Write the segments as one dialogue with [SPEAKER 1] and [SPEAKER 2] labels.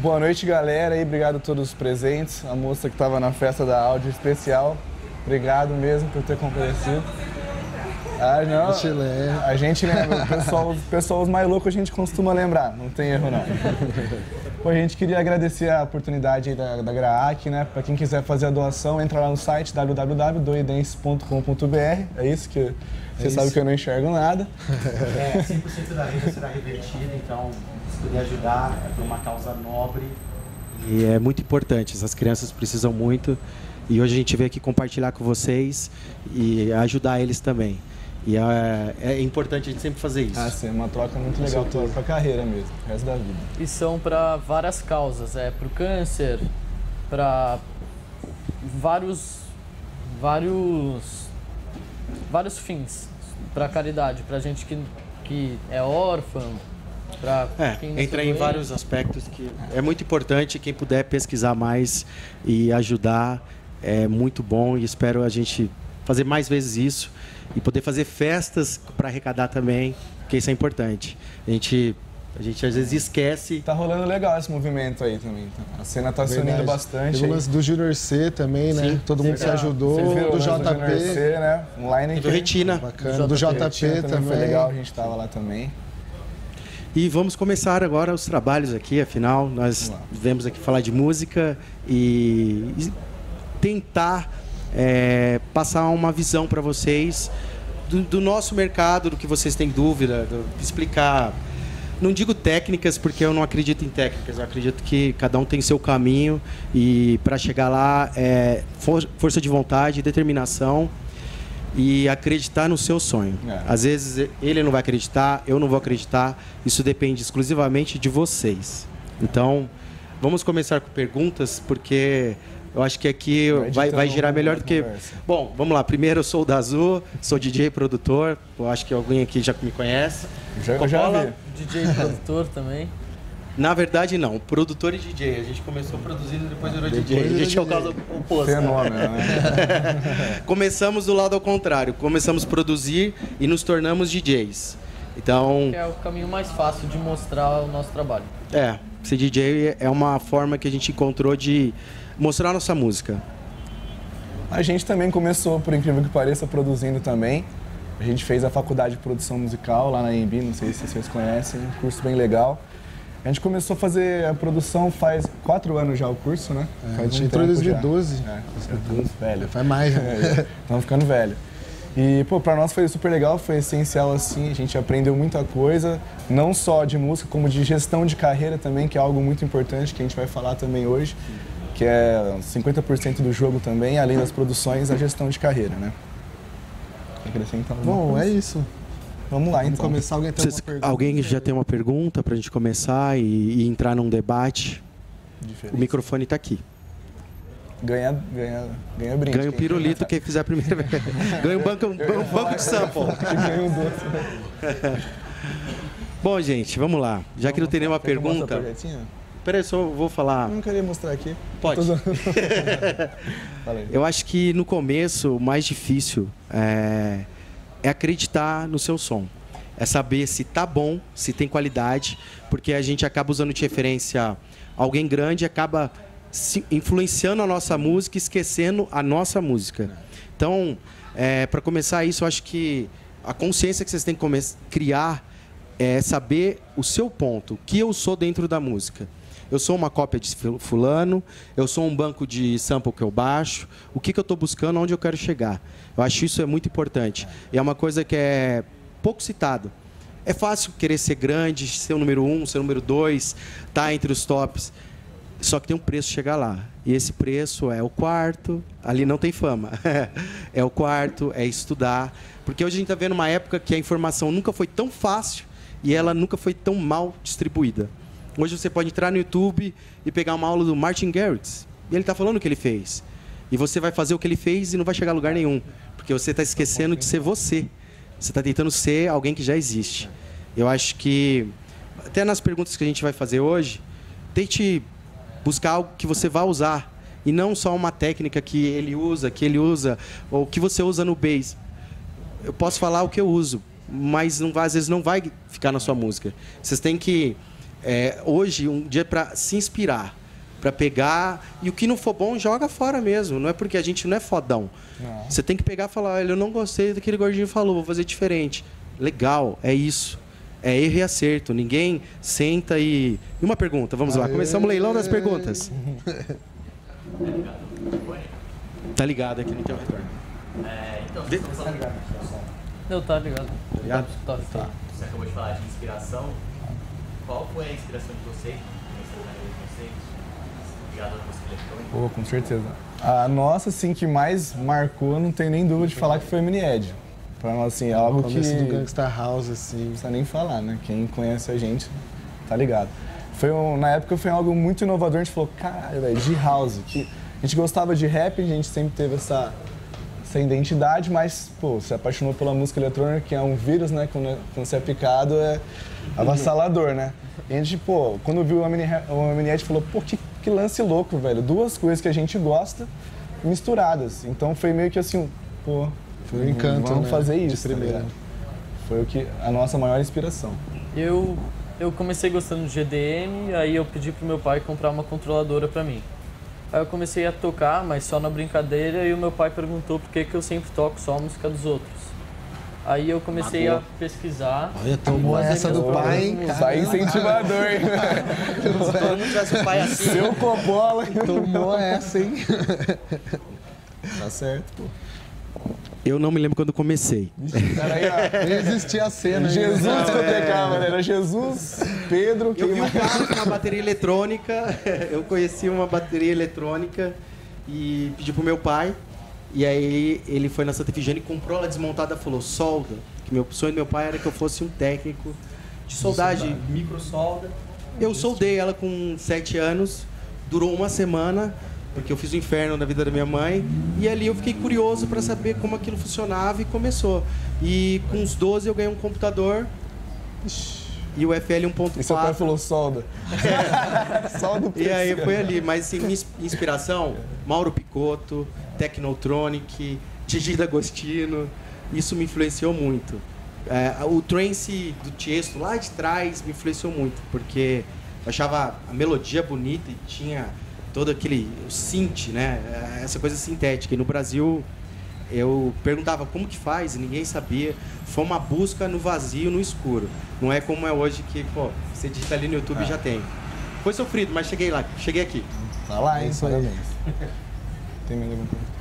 [SPEAKER 1] Boa noite, galera. E obrigado a todos os presentes. A moça que estava na festa da áudio especial. Obrigado mesmo por ter comparecido. Ah, não. A gente lembra. O pessoal, os pessoal mais loucos a gente costuma lembrar. Não tem erro, não. Pô, a gente queria agradecer a oportunidade aí da, da GRAAC, né? Para quem quiser fazer a doação, entra lá no site www.doidense.com.br. É isso que você sabe que eu não enxergo nada.
[SPEAKER 2] É, 100% da renda será revertida, então se puder ajudar é por uma causa nobre.
[SPEAKER 3] E é muito importante, essas crianças precisam muito. E hoje a gente veio aqui compartilhar com vocês e ajudar eles também. E é, é importante a gente sempre fazer isso.
[SPEAKER 1] Ah, sim, uma troca muito legal pra, pra carreira mesmo, o resto da vida.
[SPEAKER 4] E são para várias causas, é pro câncer, para vários vários vários fins para caridade, para gente que que é órfã, para
[SPEAKER 3] É, entra em vários aspectos que é muito importante. Quem puder pesquisar mais e ajudar é muito bom e espero a gente fazer mais vezes isso e poder fazer festas para arrecadar também, porque isso é importante. A gente, a gente às vezes esquece.
[SPEAKER 1] Tá rolando legal esse movimento aí também. tá? A cena tá se unindo bastante.
[SPEAKER 5] Teve o lance do Junior C também, né?
[SPEAKER 3] Sim.
[SPEAKER 5] Todo mundo se ajudou.
[SPEAKER 1] viram
[SPEAKER 5] Do
[SPEAKER 1] lance Junior
[SPEAKER 5] JP.
[SPEAKER 1] C, né? Online
[SPEAKER 3] Teve o Retina.
[SPEAKER 5] Bacana. Do
[SPEAKER 4] JP
[SPEAKER 5] JP
[SPEAKER 1] Retina
[SPEAKER 5] também.
[SPEAKER 1] Foi legal, a gente tava lá também.
[SPEAKER 3] E vamos começar agora os trabalhos aqui, afinal, nós viemos aqui falar de música e, e tentar é, passar uma visão para vocês do, do nosso mercado, do que vocês têm dúvida, do- explicar. Não digo técnicas, porque eu não acredito em técnicas, eu acredito que cada um tem seu caminho e para chegar lá é for- força de vontade, determinação e acreditar no seu sonho.
[SPEAKER 1] É.
[SPEAKER 3] Às vezes ele não vai acreditar, eu não vou acreditar. Isso depende exclusivamente de vocês. Então, vamos começar com perguntas, porque eu acho que aqui
[SPEAKER 1] Vai
[SPEAKER 3] vai, girar melhor do que.
[SPEAKER 1] conversa.
[SPEAKER 3] Bom, vamos lá. Primeiro, eu sou o da Azul, sou DJ produtor. Eu acho que alguém aqui já me conhece.
[SPEAKER 1] Já, eu já vi.
[SPEAKER 4] DJ produtor também.
[SPEAKER 3] Na verdade, não. Produtor e DJ. A gente começou produzindo e depois virou DJ. A
[SPEAKER 5] virou
[SPEAKER 3] gente é o
[SPEAKER 5] DJ.
[SPEAKER 3] caso oposto.
[SPEAKER 1] Fenômeno, né?
[SPEAKER 3] Começamos do lado ao contrário. Começamos a produzir e nos tornamos DJs. Então,
[SPEAKER 4] é o caminho mais fácil de mostrar o nosso trabalho.
[SPEAKER 3] é, ser DJ é uma forma que a gente encontrou de mostrar a nossa música.
[SPEAKER 1] A gente também começou, por incrível que pareça, produzindo também. A gente fez a faculdade de produção musical lá na EMB, não sei se vocês conhecem, um curso bem legal. A gente começou a fazer a produção faz quatro anos já o curso, né?
[SPEAKER 5] É, a
[SPEAKER 1] faz
[SPEAKER 5] gente entrou em
[SPEAKER 1] tempo já.
[SPEAKER 5] 2012.
[SPEAKER 1] É, estamos velho.
[SPEAKER 5] Faz mais, né?
[SPEAKER 1] Estamos ficando velho. E, pô, pra nós foi super legal, foi essencial assim, a gente aprendeu muita coisa, não só de música, como de gestão de carreira também, que é algo muito importante que a gente vai falar também hoje, que é 50% do jogo também, além das produções, a gestão de carreira, né? Acrescentar
[SPEAKER 5] Bom, é isso.
[SPEAKER 1] Vamos lá,
[SPEAKER 5] Vamos
[SPEAKER 1] então.
[SPEAKER 5] começar. Alguém tem
[SPEAKER 3] Vocês-
[SPEAKER 5] pergunta?
[SPEAKER 3] alguém já tem uma pergunta para a gente começar e, e entrar num debate?
[SPEAKER 1] Diferente.
[SPEAKER 3] O microfone está aqui.
[SPEAKER 1] Ganha, ganha, ganha brinde.
[SPEAKER 3] Ganha um
[SPEAKER 1] quem-
[SPEAKER 3] pirulito quem fizer a primeira vez. Ganha um banco, um banco de sample.
[SPEAKER 1] ganha um doce.
[SPEAKER 3] Bom, gente, vamos lá. Já que não tem nenhuma
[SPEAKER 1] o
[SPEAKER 3] pergunta, peraí, só vou falar.
[SPEAKER 1] Eu não queria mostrar aqui.
[SPEAKER 3] Pode. Eu acho que no começo o mais difícil é, é acreditar no seu som. É saber se tá bom, se tem qualidade, porque a gente acaba usando de referência alguém grande acaba influenciando a nossa música esquecendo a nossa música. Então, para começar isso, eu acho que a consciência que vocês têm que criar é saber o seu ponto, o que eu sou dentro da música. Eu sou uma cópia de ful- fulano, eu sou um banco de sample que eu baixo, o que, que eu estou buscando, onde eu quero chegar. Eu acho isso é muito importante. E é uma coisa que é pouco citado. É fácil querer ser grande, ser o número um, ser o número dois, estar entre os tops. Só que tem um preço chegar lá. E esse preço é o quarto. Ali não tem fama. é o quarto, é estudar. Porque hoje a gente está vendo uma época que a informação nunca foi tão fácil e ela nunca foi tão mal distribuída. Hoje você pode entrar no YouTube e pegar uma aula do Martin Garrix. E ele está falando o que ele fez. E você vai fazer o que ele fez e não vai chegar a lugar nenhum. Porque você está esquecendo de ser você. Você está tentando ser alguém que já existe. Eu acho que, até nas perguntas que a gente vai fazer hoje, tente buscar algo que você vá usar. E não só uma técnica que ele usa, que ele usa, ou que você usa no bass. Eu posso falar o que eu uso, mas não às vezes não vai ficar na sua música. Vocês têm que É, hoje, um dia para se inspirar, para pegar. E o que não for bom, joga fora mesmo. Não é porque a gente não é fodão.
[SPEAKER 1] Não.
[SPEAKER 3] Você tem que pegar e falar: olha, eu não gostei do que aquele gordinho falou, vou fazer diferente. Legal, é isso. É erro e acerto. Ninguém senta e. E uma pergunta, vamos lá.
[SPEAKER 5] Aê.
[SPEAKER 3] Começamos o leilão das perguntas. Tá ligado aqui no teu retorno.
[SPEAKER 6] É, então,
[SPEAKER 3] De-
[SPEAKER 6] estão falando-
[SPEAKER 4] Não, tá ligado.
[SPEAKER 3] Tá ligado?
[SPEAKER 4] Tá, tá.
[SPEAKER 6] você acabou de falar de inspiração. Qual foi a inspiração de vocês? Ligado à música eletrônica?
[SPEAKER 1] Pô, com certeza. A nossa, assim, que mais marcou, não tem nem dúvida de falar que foi a Mini Ed. Pra nós, assim, é algo que...
[SPEAKER 5] começo do
[SPEAKER 1] Não
[SPEAKER 5] Gangsta House, assim.
[SPEAKER 1] precisa nem falar, né? Quem conhece a gente tá ligado. Foi um- na época foi algo muito inovador, a gente falou, caralho, velho, de house. Que a gente gostava de rap, a gente sempre teve essa, essa identidade, mas, pô, se apaixonou pela música eletrônica, que é um vírus, né? Quando, quando você é picado, é avassalador, né? E a gente, pô, quando viu a Mini, o Mini Ed, falou, pô, que, que lance louco, velho. Duas coisas que a gente gosta misturadas. Então foi meio que assim, pô,
[SPEAKER 5] Foi um encanto,
[SPEAKER 1] vamos
[SPEAKER 5] né?
[SPEAKER 1] fazer isso, tá? Foi o que a nossa maior inspiração.
[SPEAKER 4] Eu, eu comecei gostando de GDM, aí eu pedi pro meu pai comprar uma controladora pra mim. Aí eu comecei a tocar, mas só na brincadeira, e o meu pai perguntou por que, que eu sempre toco só a música dos outros. Aí eu comecei a pesquisar.
[SPEAKER 5] Olha, tomou essa do pai, hein?
[SPEAKER 1] Sai
[SPEAKER 5] Caramba.
[SPEAKER 1] incentivador, hein?
[SPEAKER 3] Se todo mundo tivesse um pai assim.
[SPEAKER 1] Seu Coppola.
[SPEAKER 5] Tomou essa, hein?
[SPEAKER 1] Tá certo, pô.
[SPEAKER 3] Eu não me lembro quando comecei.
[SPEAKER 1] Peraí, ó.
[SPEAKER 5] Nem existia a cena.
[SPEAKER 1] Jesus que eu pegava, né? Era Jesus, Pedro,
[SPEAKER 3] Eu vi um cara com uma bateria eletrônica, eu conheci uma bateria eletrônica e pedi pro meu pai. E aí ele foi na Santa Efigênia e comprou ela desmontada e falou, solda. Que meu o sonho do meu pai era que eu fosse um técnico de soldagem, micro solda. Eu soldei ela com sete anos, durou uma semana, porque eu fiz o inferno na vida da minha mãe. E ali eu fiquei curioso para saber como aquilo funcionava e começou. E com uns 12 eu ganhei um computador e o FL 1.4.
[SPEAKER 1] E seu pai falou solda. solda o
[SPEAKER 3] E aí foi ali, mas assim, minha inspiração, Mauro Picotto, Technotronic, Gigi D'Agostino, isso me influenciou muito. É, o trance do Tiesto lá de trás me influenciou muito, porque eu achava a melodia bonita e tinha todo aquele o synth, né? É, Essa coisa sintética. E no Brasil eu perguntava como que faz e ninguém sabia. Foi uma busca no vazio, no escuro. Não é como é hoje que, pô, você digita ali no YouTube e já tem. Foi sofrido, mas cheguei lá, cheguei aqui.
[SPEAKER 1] Tá lá, hein?
[SPEAKER 5] É isso aí.
[SPEAKER 1] Parabéns. Tem mais alguma pergunta?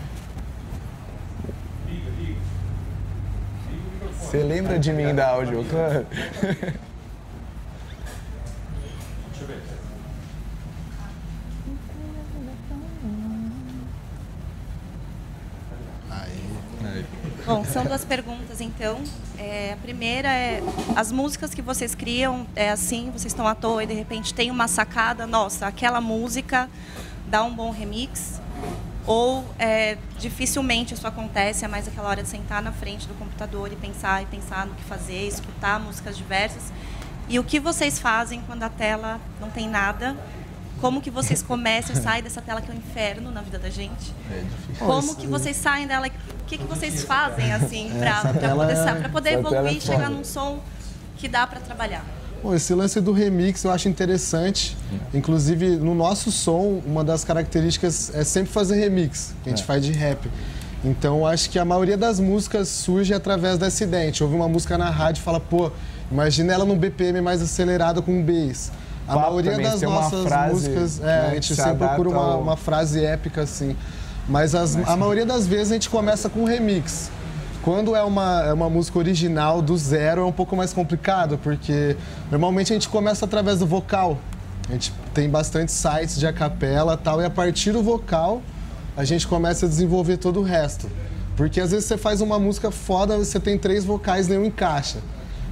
[SPEAKER 1] Você lembra de mim da áudio? Claro.
[SPEAKER 7] Bom, são duas perguntas então. É, a primeira é as músicas que vocês criam é assim, vocês estão à toa e de repente tem uma sacada, nossa, aquela música dá um bom remix. Ou é, dificilmente isso acontece, é mais aquela hora de sentar na frente do computador e pensar e pensar no que fazer, escutar músicas diversas. E o que vocês fazem quando a tela não tem nada? Como que vocês começam e saem dessa tela que é um inferno na vida da gente?
[SPEAKER 1] É difícil.
[SPEAKER 7] Como que vocês saem dela? O que, que vocês fazem assim para
[SPEAKER 5] tela
[SPEAKER 7] poder,
[SPEAKER 5] é-
[SPEAKER 7] poder
[SPEAKER 1] tela
[SPEAKER 7] evoluir
[SPEAKER 1] é
[SPEAKER 7] e chegar num som que dá para trabalhar?
[SPEAKER 5] Bom, esse lance do remix eu acho interessante. Inclusive, no nosso som, uma das características é sempre fazer remix, que a gente
[SPEAKER 1] É.
[SPEAKER 5] faz de rap. Então, eu acho que a maioria das músicas surge através dessa ideia. A gente ouve uma música na rádio e fala, pô, imagina ela num BPM mais acelerado com um bass. A maioria
[SPEAKER 1] também,
[SPEAKER 5] das nossas
[SPEAKER 1] frase,
[SPEAKER 5] músicas,
[SPEAKER 1] né,
[SPEAKER 5] é, a gente
[SPEAKER 1] se
[SPEAKER 5] sempre procura uma,
[SPEAKER 1] ao-
[SPEAKER 5] uma frase épica, assim. Mas as- a maioria das vezes a gente começa com remix. Quando é uma, é uma música original do zero é um pouco mais complicado, porque normalmente a gente começa através do vocal. A gente tem bastante sites de acapela tal, e a partir do vocal a gente começa a desenvolver todo o resto. Porque às vezes você faz uma música foda, você tem três vocais, nenhum encaixa.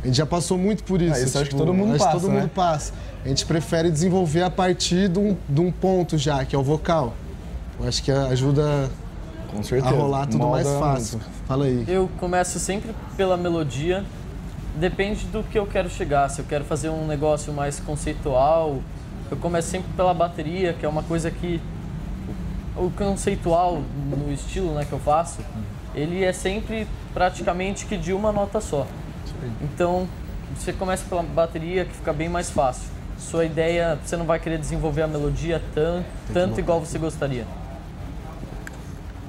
[SPEAKER 5] A gente já passou muito por isso.
[SPEAKER 1] Ah, isso acho que todo mundo passa,
[SPEAKER 5] todo
[SPEAKER 1] né?
[SPEAKER 5] mundo passa. A gente prefere desenvolver a partir de um, de um ponto já, que é o vocal. Eu acho que ajuda
[SPEAKER 1] Com
[SPEAKER 5] a rolar tudo mais
[SPEAKER 1] Molda
[SPEAKER 5] fácil. Fala aí.
[SPEAKER 4] Eu começo sempre pela melodia. Depende do que eu quero chegar. Se eu quero fazer um negócio mais conceitual, eu começo sempre pela bateria, que é uma coisa que o conceitual no estilo, né, que eu faço, ele é sempre praticamente que de uma nota só. Então, você começa pela bateria que fica bem mais fácil. sua ideia, você não vai querer desenvolver a melodia tanto, tanto igual você gostaria?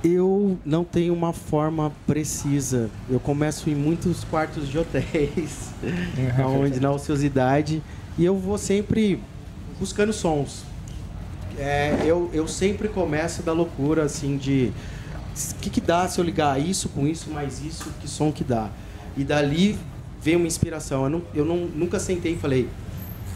[SPEAKER 3] Eu não tenho uma forma precisa. Eu começo em muitos quartos de hotéis, onde na ociosidade, e eu vou sempre buscando sons. É, eu, eu sempre começo da loucura, assim, de o que, que dá se eu ligar isso com isso, mais isso, que som que dá. E dali vem uma inspiração. Eu, não, eu não, nunca sentei e falei,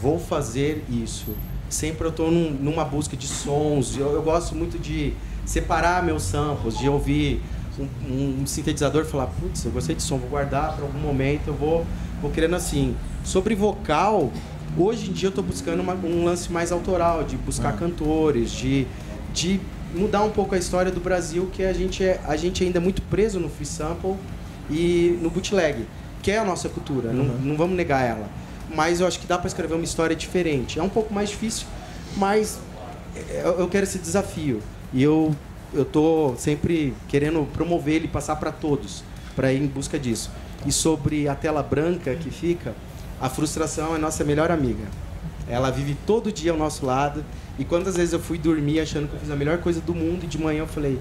[SPEAKER 3] vou fazer isso. Sempre eu estou num, numa busca de sons. Eu, eu gosto muito de separar meus samples, de ouvir um, um sintetizador e falar, putz, eu gostei de som, vou guardar para algum momento, eu vou, vou querendo assim. Sobre vocal, hoje em dia eu estou buscando uma, um lance mais autoral, de buscar cantores, de, de mudar um pouco a história do Brasil, que a gente, é, a gente ainda é muito preso no free sample e no bootleg, que é a nossa cultura, não, não vamos negar ela. Mas eu acho que dá para escrever uma história diferente. É um pouco mais difícil, mas eu, eu quero esse desafio. E eu eu tô sempre querendo promover ele, passar para todos, para ir em busca disso. E sobre a tela branca que fica, a frustração é nossa melhor amiga. Ela vive todo dia ao nosso lado. E quantas vezes eu fui dormir achando que eu fiz a melhor coisa do mundo e de manhã eu falei,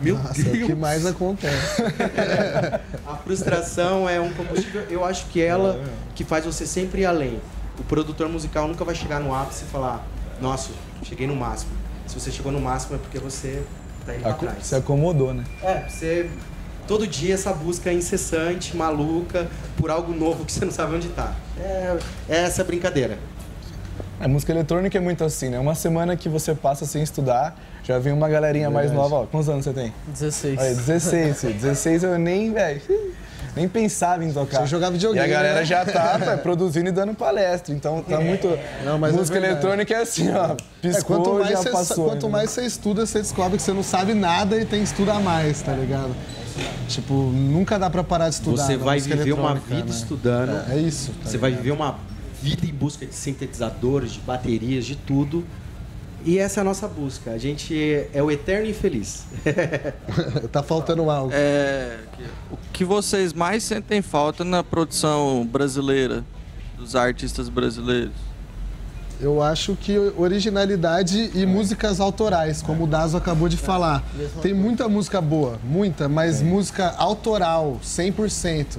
[SPEAKER 3] meu
[SPEAKER 5] Nossa,
[SPEAKER 3] Deus!
[SPEAKER 5] é o que mais acontece.
[SPEAKER 3] A frustração é um combustível, eu acho que ela que faz você sempre ir além. O produtor musical nunca vai chegar no ápice e falar, nossa, cheguei no máximo. Se você chegou no máximo é porque você tá indo pra
[SPEAKER 1] Aco-
[SPEAKER 3] trás.
[SPEAKER 1] Se acomodou, né?
[SPEAKER 3] É, você todo dia essa busca incessante, maluca, por algo novo que você não sabe onde tá. É, é essa brincadeira.
[SPEAKER 1] A música eletrônica é muito assim, né? Uma semana que você passa sem estudar, já vem uma galerinha mais
[SPEAKER 5] Verdade.
[SPEAKER 1] nova. Ó, quantos anos você tem?
[SPEAKER 4] 16.
[SPEAKER 1] Olha, 16, filho. 16 eu nem, velho, nem pensava em tocar.
[SPEAKER 5] Você jogava videogame,
[SPEAKER 1] E a galera
[SPEAKER 5] né?
[SPEAKER 1] já tá pá, produzindo e dando palestra. Então tá muito.
[SPEAKER 5] Não, mas é
[SPEAKER 1] música
[SPEAKER 5] verdade.
[SPEAKER 1] eletrônica é assim, ó. Piscou,
[SPEAKER 5] É, quanto mais,
[SPEAKER 1] já
[SPEAKER 5] você,
[SPEAKER 1] passou.
[SPEAKER 5] quanto
[SPEAKER 1] né?
[SPEAKER 5] mais você estuda, você descobre que você não sabe nada e tem que estudar mais, tá ligado? Tipo, nunca dá pra parar de estudar.
[SPEAKER 3] Você
[SPEAKER 5] na
[SPEAKER 3] vai viver uma vida
[SPEAKER 5] né?
[SPEAKER 3] estudando.
[SPEAKER 5] É, é isso. tá
[SPEAKER 3] Você vai
[SPEAKER 5] ligado?
[SPEAKER 3] viver uma vida em busca de sintetizadores, de baterias, de tudo. E essa é a nossa busca. A gente é o eterno infeliz.
[SPEAKER 5] tá faltando algo.
[SPEAKER 8] É, o que vocês mais sentem falta na produção brasileira, dos artistas brasileiros?
[SPEAKER 5] Eu acho que originalidade e músicas autorais, como o Dazo acabou de falar. Tem muita música boa, muita, mas música autoral, 100%.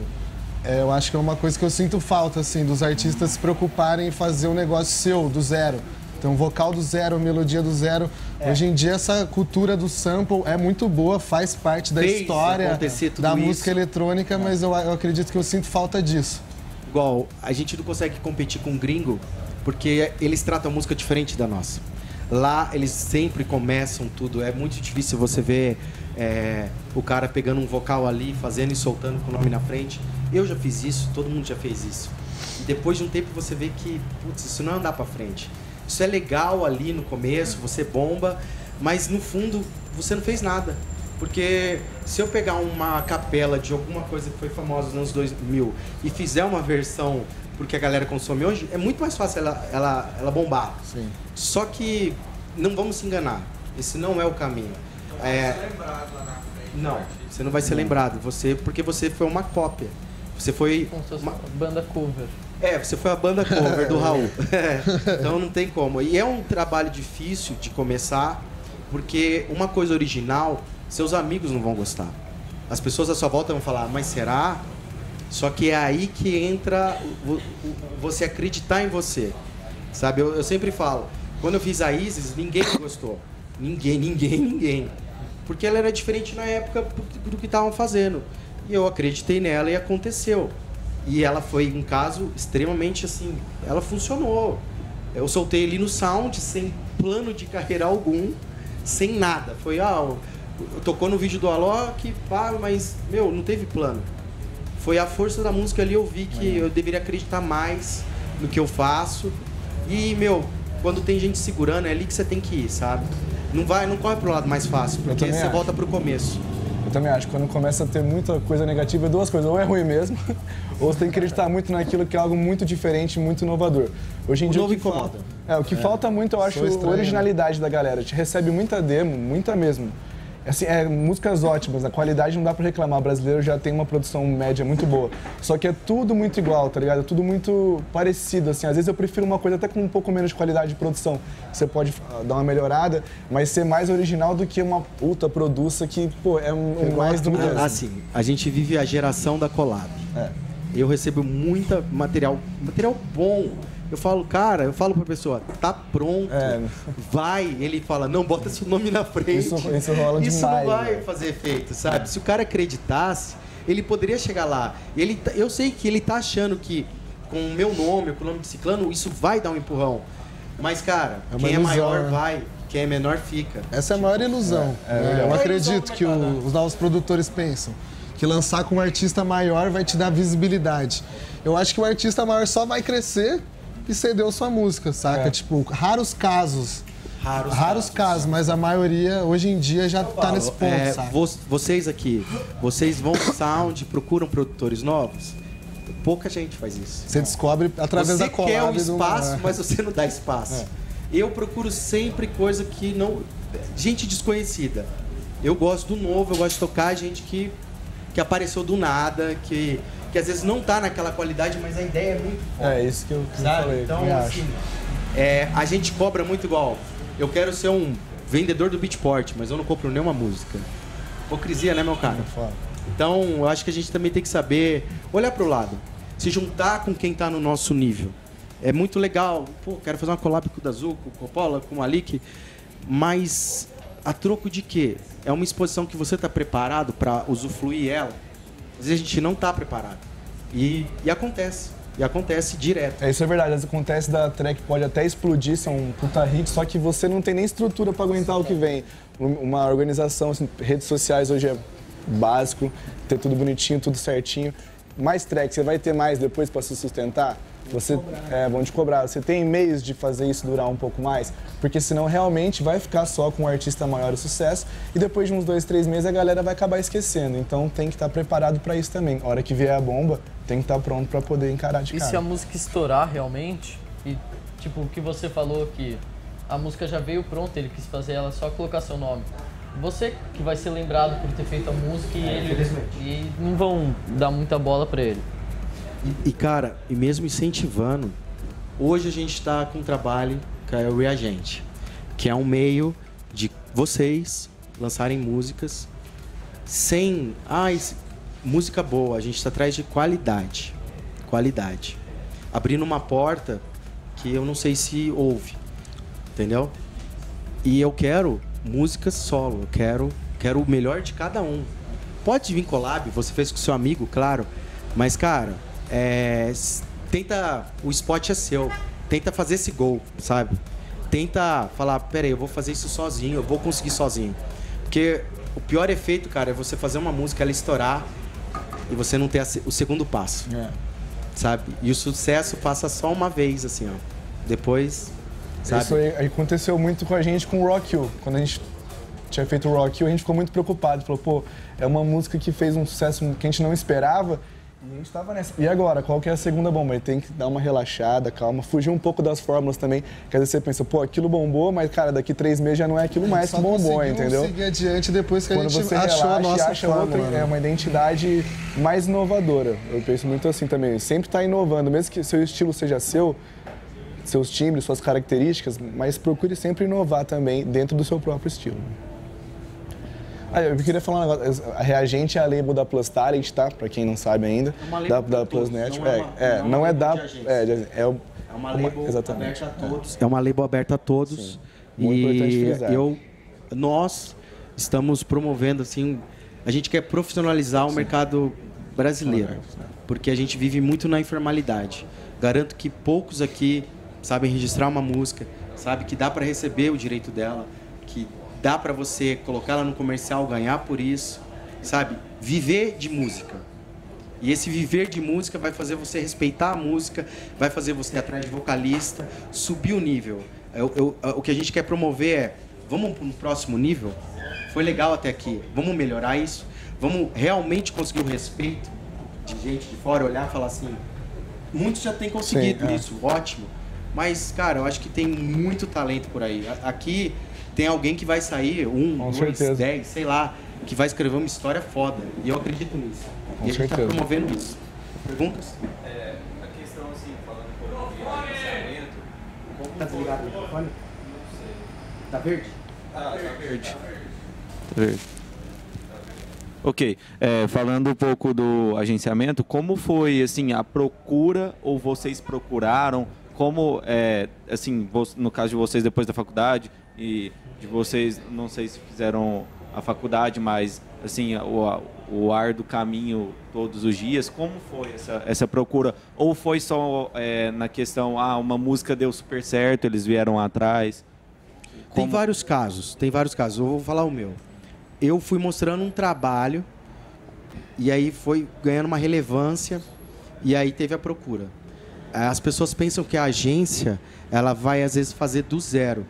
[SPEAKER 5] É, eu acho que é uma coisa que eu sinto falta, assim, dos artistas se preocuparem em fazer um negócio seu, do zero. Então, vocal do zero, melodia do zero. Hoje em dia, essa cultura do sample é muito boa, faz parte da
[SPEAKER 3] Fez
[SPEAKER 5] história da
[SPEAKER 3] isso.
[SPEAKER 5] música eletrônica, mas eu, eu acredito que eu sinto falta disso.
[SPEAKER 3] Igual, a gente não consegue competir com gringo porque eles tratam a música diferente da nossa. Lá eles sempre começam tudo. É muito difícil você ver é, o cara pegando um vocal ali, fazendo e soltando com o nome na frente. Eu já fiz isso, todo mundo já fez isso. E depois de um tempo você vê que, putz, isso não andar pra frente. Isso é legal ali no começo, você bomba, mas no fundo você não fez nada. Porque se eu pegar uma capela de alguma coisa que foi famosa nos anos 2000 e fizer uma versão porque a galera consome hoje, é muito mais fácil ela, ela, ela bombar.
[SPEAKER 5] Sim.
[SPEAKER 3] Só que não vamos se enganar. Esse não é o caminho. É... Não, você não vai ser lembrado. Você, porque você foi uma cópia. Você foi uma,
[SPEAKER 4] banda cover.
[SPEAKER 3] é, você foi a banda cover do Raul. É, então não tem como. E é um trabalho difícil de começar, porque uma coisa original, seus amigos não vão gostar. As pessoas à sua volta vão falar, mas será? Só que é aí que entra você acreditar em você. Sabe, eu, eu sempre falo, quando eu fiz a Isis, ninguém gostou. Ninguém, ninguém, ninguém. Porque ela era diferente na época do- que estavam fazendo. E eu acreditei nela e aconteceu. E ela foi um caso extremamente assim, ela funcionou. Eu soltei ali no sound sem plano de carreira algum, sem nada. Foi, ah, tocou no vídeo do Alok, pá, mas, meu, não teve plano. Foi a força da música ali, eu vi que eu deveria acreditar mais no que eu faço. E, meu, quando tem gente segurando, é ali que você tem que ir, sabe? Não vai, não corre pro lado mais fácil, porque você
[SPEAKER 1] acho.
[SPEAKER 3] volta pro começo.
[SPEAKER 1] Eu também acho que quando começa a ter muita coisa negativa, é duas coisas. Ou é ruim mesmo, ou você tem que acreditar muito naquilo que é algo muito diferente, muito inovador. Hoje em
[SPEAKER 3] O
[SPEAKER 1] dia
[SPEAKER 3] novo
[SPEAKER 1] o que
[SPEAKER 3] incomoda.
[SPEAKER 1] falta, é, o que falta muito, eu acho,
[SPEAKER 5] Sou estranho,
[SPEAKER 1] originalidade da galera. A gente recebe muita demo, muita mesmo. Assim, é, músicas ótimas, a qualidade não dá pra reclamar. O brasileiro já tem uma produção média muito boa. Só que é tudo muito igual, tá ligado? É tudo muito parecido, assim. Às vezes eu prefiro uma coisa até com um pouco menos de qualidade de produção. Você pode ah, dar uma melhorada, mas ser mais original do que uma puta produça que, pô, é um, um mais do mesmo.
[SPEAKER 3] Assim, a gente vive a geração da collab.
[SPEAKER 1] É.
[SPEAKER 3] Eu recebo muita material, material bom. Eu falo, cara, eu falo pra pessoa, tá pronto,
[SPEAKER 1] É.
[SPEAKER 3] vai. Ele fala, não, bota seu nome na frente.
[SPEAKER 1] Isso- isso rola
[SPEAKER 3] Isso
[SPEAKER 1] demais,
[SPEAKER 3] não vai
[SPEAKER 1] né?
[SPEAKER 3] fazer efeito, sabe? Se o cara acreditasse, ele poderia chegar lá. Ele, tá- eu sei que ele tá achando que com o meu nome, com o nome de Ciclano, isso vai dar um empurrão. Mas, cara,
[SPEAKER 5] É
[SPEAKER 3] quem é
[SPEAKER 5] ilusão,
[SPEAKER 3] maior
[SPEAKER 5] né?
[SPEAKER 3] vai, quem é menor fica.
[SPEAKER 5] Essa é a maior ilusão. né?
[SPEAKER 1] verdade.
[SPEAKER 5] Eu
[SPEAKER 3] É
[SPEAKER 5] acredito
[SPEAKER 3] ilusão
[SPEAKER 5] que o- os novos produtores pensam que lançar com um artista maior vai te dar visibilidade. Eu acho que o artista maior só vai crescer e cedeu sua música, saca?
[SPEAKER 1] É.
[SPEAKER 5] Tipo, raros casos.
[SPEAKER 3] Raros,
[SPEAKER 5] Raros casos, mas a maioria hoje em dia já tá nesse ponto,
[SPEAKER 3] É,
[SPEAKER 5] saca?
[SPEAKER 3] vo- vocês aqui, vocês vão no sound, procuram produtores novos? Pouca gente faz isso.
[SPEAKER 5] Você descobre através
[SPEAKER 3] você
[SPEAKER 5] da collab.
[SPEAKER 3] quer o
[SPEAKER 5] do-
[SPEAKER 3] espaço,
[SPEAKER 5] é.
[SPEAKER 3] mas você não dá espaço. Eu procuro sempre coisa que não. Gente desconhecida. Eu gosto do novo, eu gosto de tocar gente que, que apareceu do nada, que, que às vezes não tá naquela qualidade, mas a ideia é muito forte.
[SPEAKER 1] É isso que eu, que
[SPEAKER 3] Sabe?
[SPEAKER 1] falei.
[SPEAKER 3] Então, assim, é, a gente cobra muito igual. Eu quero ser um vendedor do Beatport, mas eu não compro nenhuma música. Hipocrisia, né, meu cara? Então, eu acho que a gente também tem que saber olhar pro lado, se juntar com quem tá no nosso nível. É muito legal, pô, quero fazer uma collab com o Dazu, com o Coppola, com o Malik, mas a troco de quê? É uma exposição que você tá preparado para usufruir ela? Às vezes a gente não tá preparado. E, e acontece. E acontece direto.
[SPEAKER 1] É, isso é verdade. Acontece da track pode até explodir, ser um puta hit, só que você não tem nem estrutura pra aguentar o que vem. Um- Uma organização, assim, redes sociais hoje é básico, ter tudo bonitinho, tudo certinho. Mais track, você vai ter mais depois pra se sustentar? Você, é, vão te cobrar. Você tem meios de fazer isso durar um pouco mais? Porque senão realmente vai ficar só com um artista maior o sucesso e depois de uns dois, três meses a galera vai acabar esquecendo. Então tem que estar preparado pra isso também. A hora que vier a bomba, tem que estar pronto pra poder encarar de
[SPEAKER 4] E
[SPEAKER 1] cara.
[SPEAKER 4] se a música estourar realmente, e tipo, o que você falou que a música já veio pronta, ele quis fazer ela só colocar seu nome. Você que vai ser lembrado por ter feito a música e ele e não vão dar muita bola pra ele.
[SPEAKER 3] E, cara, e mesmo incentivando, hoje a gente está com um trabalho que é o Reagente, que é um meio de vocês lançarem músicas sem. Ah, esse- música boa, a gente está atrás de qualidade. Qualidade. Abrindo uma porta que eu não sei se ouve. Entendeu? E eu quero música solo, eu quero, quero o melhor de cada um. Pode vir collab, você fez com seu amigo, claro. Mas, cara, é, tenta. O spot é seu. Tenta fazer esse gol, sabe? Tenta falar, peraí, eu vou fazer isso sozinho, eu vou conseguir sozinho. Porque o pior efeito, cara, é você fazer uma música, ela estourar e você não ter o segundo passo,
[SPEAKER 1] É.
[SPEAKER 3] sabe? E o sucesso passa só uma vez, assim, ó. Depois, sabe?
[SPEAKER 1] Isso aí aconteceu muito com a gente com o Rock You. Quando a gente tinha feito o Rock You, a gente ficou muito preocupado. Falou, pô, é uma música que fez um sucesso que a gente não esperava. E a gente tava nessa. E agora, qual que é a segunda bomba? Aí tem que dar uma relaxada, calma, fugir um pouco das fórmulas também. Que às vezes você pensa, pô, aquilo bombou, mas cara, daqui três meses já não é aquilo mais que bombou, entendeu?
[SPEAKER 5] seguir adiante depois que
[SPEAKER 1] Quando
[SPEAKER 5] a gente
[SPEAKER 1] você
[SPEAKER 5] achou
[SPEAKER 1] relaxa
[SPEAKER 5] a nossa
[SPEAKER 1] acha
[SPEAKER 5] fórmula,
[SPEAKER 1] outra,
[SPEAKER 5] né?
[SPEAKER 1] é uma identidade mais inovadora. Eu penso muito assim também. Sempre tá inovando, mesmo que seu estilo seja seu, seus timbres, suas características, mas procure sempre inovar também dentro do seu próprio estilo. Ah, eu queria falar um negócio. A Reagente é a label da Plus Talent, tá? Pra quem não sabe ainda.
[SPEAKER 3] É uma label
[SPEAKER 1] da, da Plus
[SPEAKER 3] todos,
[SPEAKER 1] Net.
[SPEAKER 3] não é
[SPEAKER 1] É,
[SPEAKER 3] uma-
[SPEAKER 1] é,
[SPEAKER 3] não é
[SPEAKER 1] não
[SPEAKER 3] uma
[SPEAKER 1] é
[SPEAKER 3] label
[SPEAKER 1] da. É, é, o-
[SPEAKER 3] É uma
[SPEAKER 1] uma-
[SPEAKER 3] label
[SPEAKER 1] exatamente.
[SPEAKER 3] aberta a todos. É uma label aberta a todos.
[SPEAKER 1] Muito importante
[SPEAKER 3] e
[SPEAKER 1] frisar.
[SPEAKER 3] eu, nós estamos promovendo assim, a gente quer profissionalizar o mercado brasileiro, porque a gente vive muito na informalidade. Garanto que poucos aqui sabem registrar uma música, sabe que dá para receber o direito dela, dá para você colocar ela no comercial, ganhar por isso, sabe? Viver de música. E esse viver de música vai fazer você respeitar a música, vai fazer você ir atrás de vocalista, subir o nível. Eu- eu- o que a gente quer promover é, vamos para um próximo nível? Foi legal até aqui, vamos melhorar isso? Vamos realmente conseguir o respeito de gente de fora, olhar e falar assim, muitos já têm conseguido
[SPEAKER 1] Sim, é.
[SPEAKER 3] isso, ótimo. Mas, cara, eu acho que tem muito talento por aí. Aqui, tem alguém que vai sair, um,
[SPEAKER 1] Com
[SPEAKER 3] dois,
[SPEAKER 1] certeza.
[SPEAKER 3] dez, sei lá, que vai escrever uma história foda. E eu acredito nisso.
[SPEAKER 1] Com
[SPEAKER 3] e a gente tá
[SPEAKER 1] certeza.
[SPEAKER 3] promovendo isso. Perguntas?
[SPEAKER 9] É, a questão assim, falando um pouco de gerenciamento, como
[SPEAKER 3] Tá desligado o microfone? Tá verde?
[SPEAKER 9] Ah, tá verde.
[SPEAKER 8] Tá verde. Ok, é, falando um pouco do agenciamento, como foi assim a procura ou vocês procuraram? Como é, assim, no caso de vocês depois da faculdade e de vocês, não sei se fizeram a faculdade, mas assim o, o ar do caminho todos os dias, como foi essa, essa procura? Ou foi só é, na questão, ah, uma música deu super certo, eles vieram atrás?
[SPEAKER 3] Tem
[SPEAKER 8] Como-
[SPEAKER 3] vários casos, tem vários casos. Eu vou falar o meu. Eu fui mostrando um trabalho e aí foi ganhando uma relevância e aí teve a procura. As pessoas pensam que a agência ela vai às vezes fazer do zero.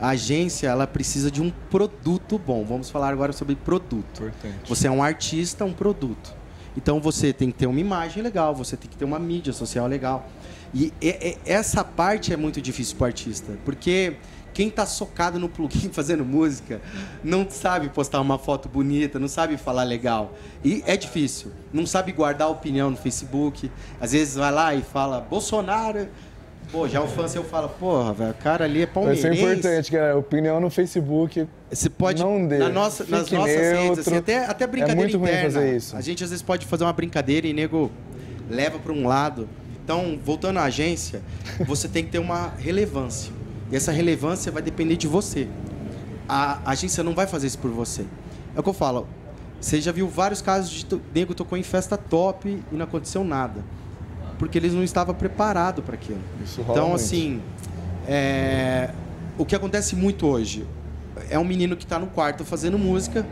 [SPEAKER 3] A agência ela precisa de um produto bom. Vamos falar agora sobre produto.
[SPEAKER 1] Importante.
[SPEAKER 3] Você é um artista, um produto. Então você tem que ter uma imagem legal, você tem que ter uma mídia social legal. E e- e- essa parte é muito difícil para o artista, porque quem está socado no plugin fazendo música não sabe postar uma foto bonita, não sabe falar legal. E é difícil. Não sabe guardar opinião no Facebook. Às vezes vai lá e fala Bolsonaro. Pô, já o fã seu fala, porra, velho, o cara ali é palmeirense.
[SPEAKER 1] ser importante, cara. Opinião no Facebook.
[SPEAKER 3] Você pode
[SPEAKER 1] Não dê.
[SPEAKER 3] na nossa, nas nossas redes,
[SPEAKER 1] neutro.
[SPEAKER 3] assim, até, até brincadeira
[SPEAKER 1] É muito ruim
[SPEAKER 3] interna.
[SPEAKER 1] fazer isso.
[SPEAKER 3] A gente às vezes pode fazer uma brincadeira e nego leva para um lado. Então, voltando à agência, você tem que ter uma relevância. E essa relevância vai depender de você. A agência não vai fazer isso por você. É o que eu falo. Você já viu vários casos de nego tocou em festa top e não aconteceu nada. Porque eles não estavam preparados para aquilo.
[SPEAKER 1] Isso rola
[SPEAKER 3] Então,
[SPEAKER 1] muito.
[SPEAKER 3] assim, é, o que acontece muito hoje é um menino que está no quarto fazendo música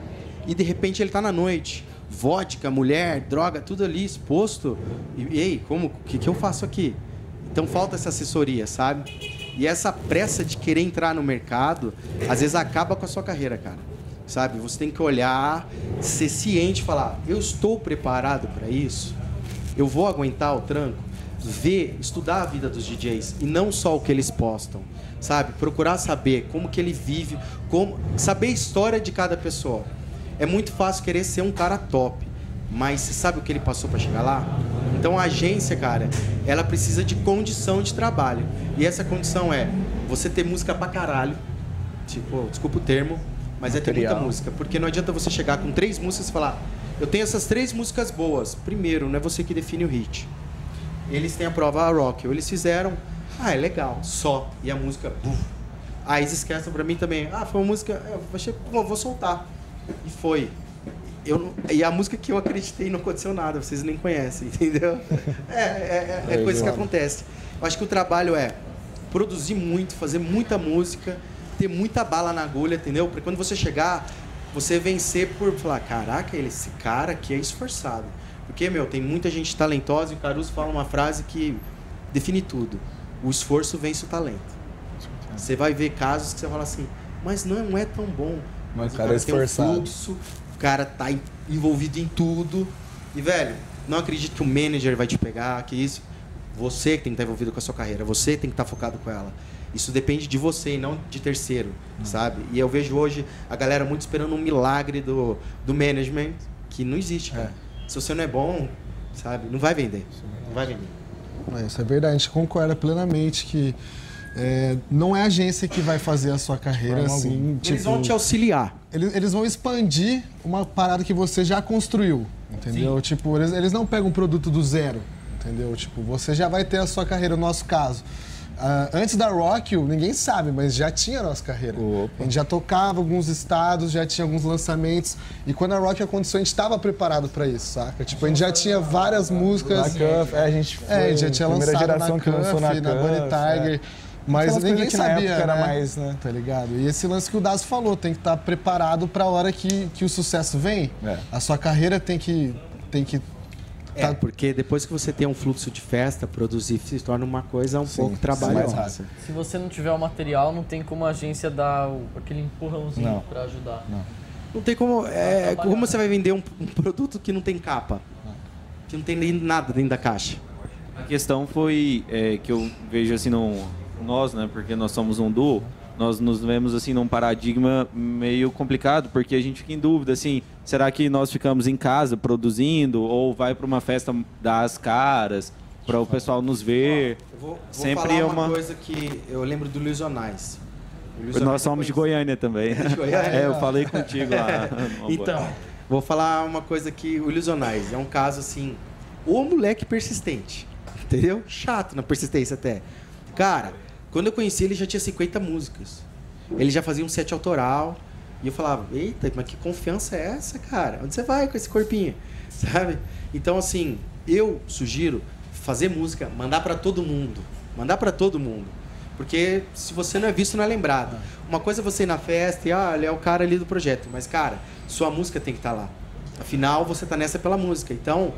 [SPEAKER 3] e de repente ele está na noite. Vodka, mulher, droga, tudo ali exposto. E, ei, como? O que, que eu faço aqui? Então falta essa assessoria, sabe? E essa pressa de querer entrar no mercado, às vezes acaba com a sua carreira, cara. Sabe? Você tem que olhar, ser ciente, falar: eu estou preparado para isso? Eu vou aguentar o tranco? Ver, estudar a vida dos DJs e não só o que eles postam, sabe? Procurar saber como que ele vive, como saber a história de cada pessoa. É muito fácil querer ser um cara top, mas você sabe o que ele passou para chegar lá? Então a agência, cara, ela precisa de condição de trabalho. E essa condição é você ter música pra caralho, tipo, desculpa o termo, mas é ter muita
[SPEAKER 1] Material.
[SPEAKER 3] música. Porque não adianta você chegar com três músicas e falar, eu tenho essas três músicas boas. Primeiro, não é você que define o hit. Eles têm a prova a Rock, eles fizeram, ah, é legal, só. E a música, buf. Aí eles esquecem pra mim também, ah, foi uma música, eu achei, pô, vou soltar. E foi. Eu e a música que eu acreditei não aconteceu nada, vocês nem conhecem, entendeu? É, é, é, é coisa que acontece. Eu acho que o trabalho é produzir muito, fazer muita música, ter muita bala na agulha, entendeu? Pra quando você chegar, você vencer por falar, caraca, ele- esse cara aqui é esforçado. Porque, meu, tem muita gente talentosa e o Caruso fala uma frase que define tudo. O esforço vence o talento. Você vai ver casos que você fala assim, mas não é tão bom.
[SPEAKER 1] Mas o
[SPEAKER 3] o
[SPEAKER 1] cara é
[SPEAKER 3] tem um
[SPEAKER 1] esforçado.
[SPEAKER 3] fluxo, o cara tá en- envolvido em tudo. E, velho, não acredito que o manager vai te pegar, que isso. Você que tem que estar envolvido com a sua carreira, você tem que estar focado com ela. Isso depende de você e não de terceiro, sabe? E eu vejo hoje a galera muito esperando um milagre do, do management, que não existe, cara. Se você não é bom, sabe? Não vai vender. Não vai vender.
[SPEAKER 5] É, isso é verdade, a gente concorda plenamente que é, não é a agência que vai fazer a sua carreira
[SPEAKER 1] Forma
[SPEAKER 5] assim.
[SPEAKER 3] Eles
[SPEAKER 5] tipo,
[SPEAKER 3] vão te auxiliar.
[SPEAKER 5] eles, eles vão expandir uma parada que você já construiu, entendeu? Tipo, eles, eles não pegam um produto do zero, entendeu? Tipo, você já vai ter a sua carreira, no nosso caso. Ah, antes da Rock, ninguém sabe, mas já tinha a nossa carreira.
[SPEAKER 1] Opa.
[SPEAKER 5] A gente já tocava alguns estados, já tinha alguns lançamentos. E quando a Rock aconteceu, a gente estava preparado para isso, saca? Tipo, a gente já tinha várias músicas.
[SPEAKER 1] Na Cuff, é, a gente foi
[SPEAKER 5] É, a gente já tinha lançado
[SPEAKER 1] geração
[SPEAKER 5] na
[SPEAKER 1] que na
[SPEAKER 5] Cuff, na
[SPEAKER 1] Cuff,
[SPEAKER 5] Bunny Tiger.
[SPEAKER 1] é.
[SPEAKER 5] Mas ninguém
[SPEAKER 1] na
[SPEAKER 5] sabia,
[SPEAKER 1] época era
[SPEAKER 5] né?
[SPEAKER 1] mais, né?
[SPEAKER 5] Tá ligado? E esse lance que o Dazo falou, tem que estar preparado para a hora que, que o sucesso vem.
[SPEAKER 1] É.
[SPEAKER 5] A sua carreira tem que tem que
[SPEAKER 3] É, porque depois que você tem um fluxo de festa, produzir se torna uma coisa um
[SPEAKER 1] Sim,
[SPEAKER 3] pouco
[SPEAKER 1] mais
[SPEAKER 3] trabalhosa.
[SPEAKER 4] Se você não tiver o material, não tem como a agência dar aquele empurrãozinho
[SPEAKER 1] Não.
[SPEAKER 4] pra ajudar.
[SPEAKER 3] Não tem como. É, como você vai vender um, um produto que não tem capa? Que não tem nem nada dentro da caixa.
[SPEAKER 8] A questão foi é, que eu vejo assim, no, nós, né, porque nós somos um duo, nós nos vemos assim num paradigma meio complicado, porque a gente fica em dúvida assim, será que nós ficamos em casa produzindo ou vai para uma festa das caras para o pessoal nos ver?
[SPEAKER 3] Eu vou, vou
[SPEAKER 8] Sempre
[SPEAKER 3] falar
[SPEAKER 8] é
[SPEAKER 3] uma...
[SPEAKER 8] uma-
[SPEAKER 3] coisa que eu lembro do Ilusionais. O
[SPEAKER 8] Nós somos de Goiânia também.
[SPEAKER 3] De Goiânia?
[SPEAKER 8] É, eu falei contigo lá.
[SPEAKER 3] Então, vou falar uma coisa que o Ilusionais é um caso assim, o moleque persistente, entendeu? Chato na persistência até. Cara, quando eu conheci ele já tinha 50 músicas. Ele já fazia um set autoral e eu falava: "Eita, mas que confiança é essa, cara? Onde você vai com esse corpinho?" Sabe? Então assim, eu sugiro fazer música, mandar pra todo mundo, mandar pra todo mundo. Porque se você não é visto, não é lembrado. Uma coisa é você ir na festa e, ah, ele é o cara ali do projeto. Mas, cara, sua música tem que estar lá. Afinal, você tá nessa pela música. Então,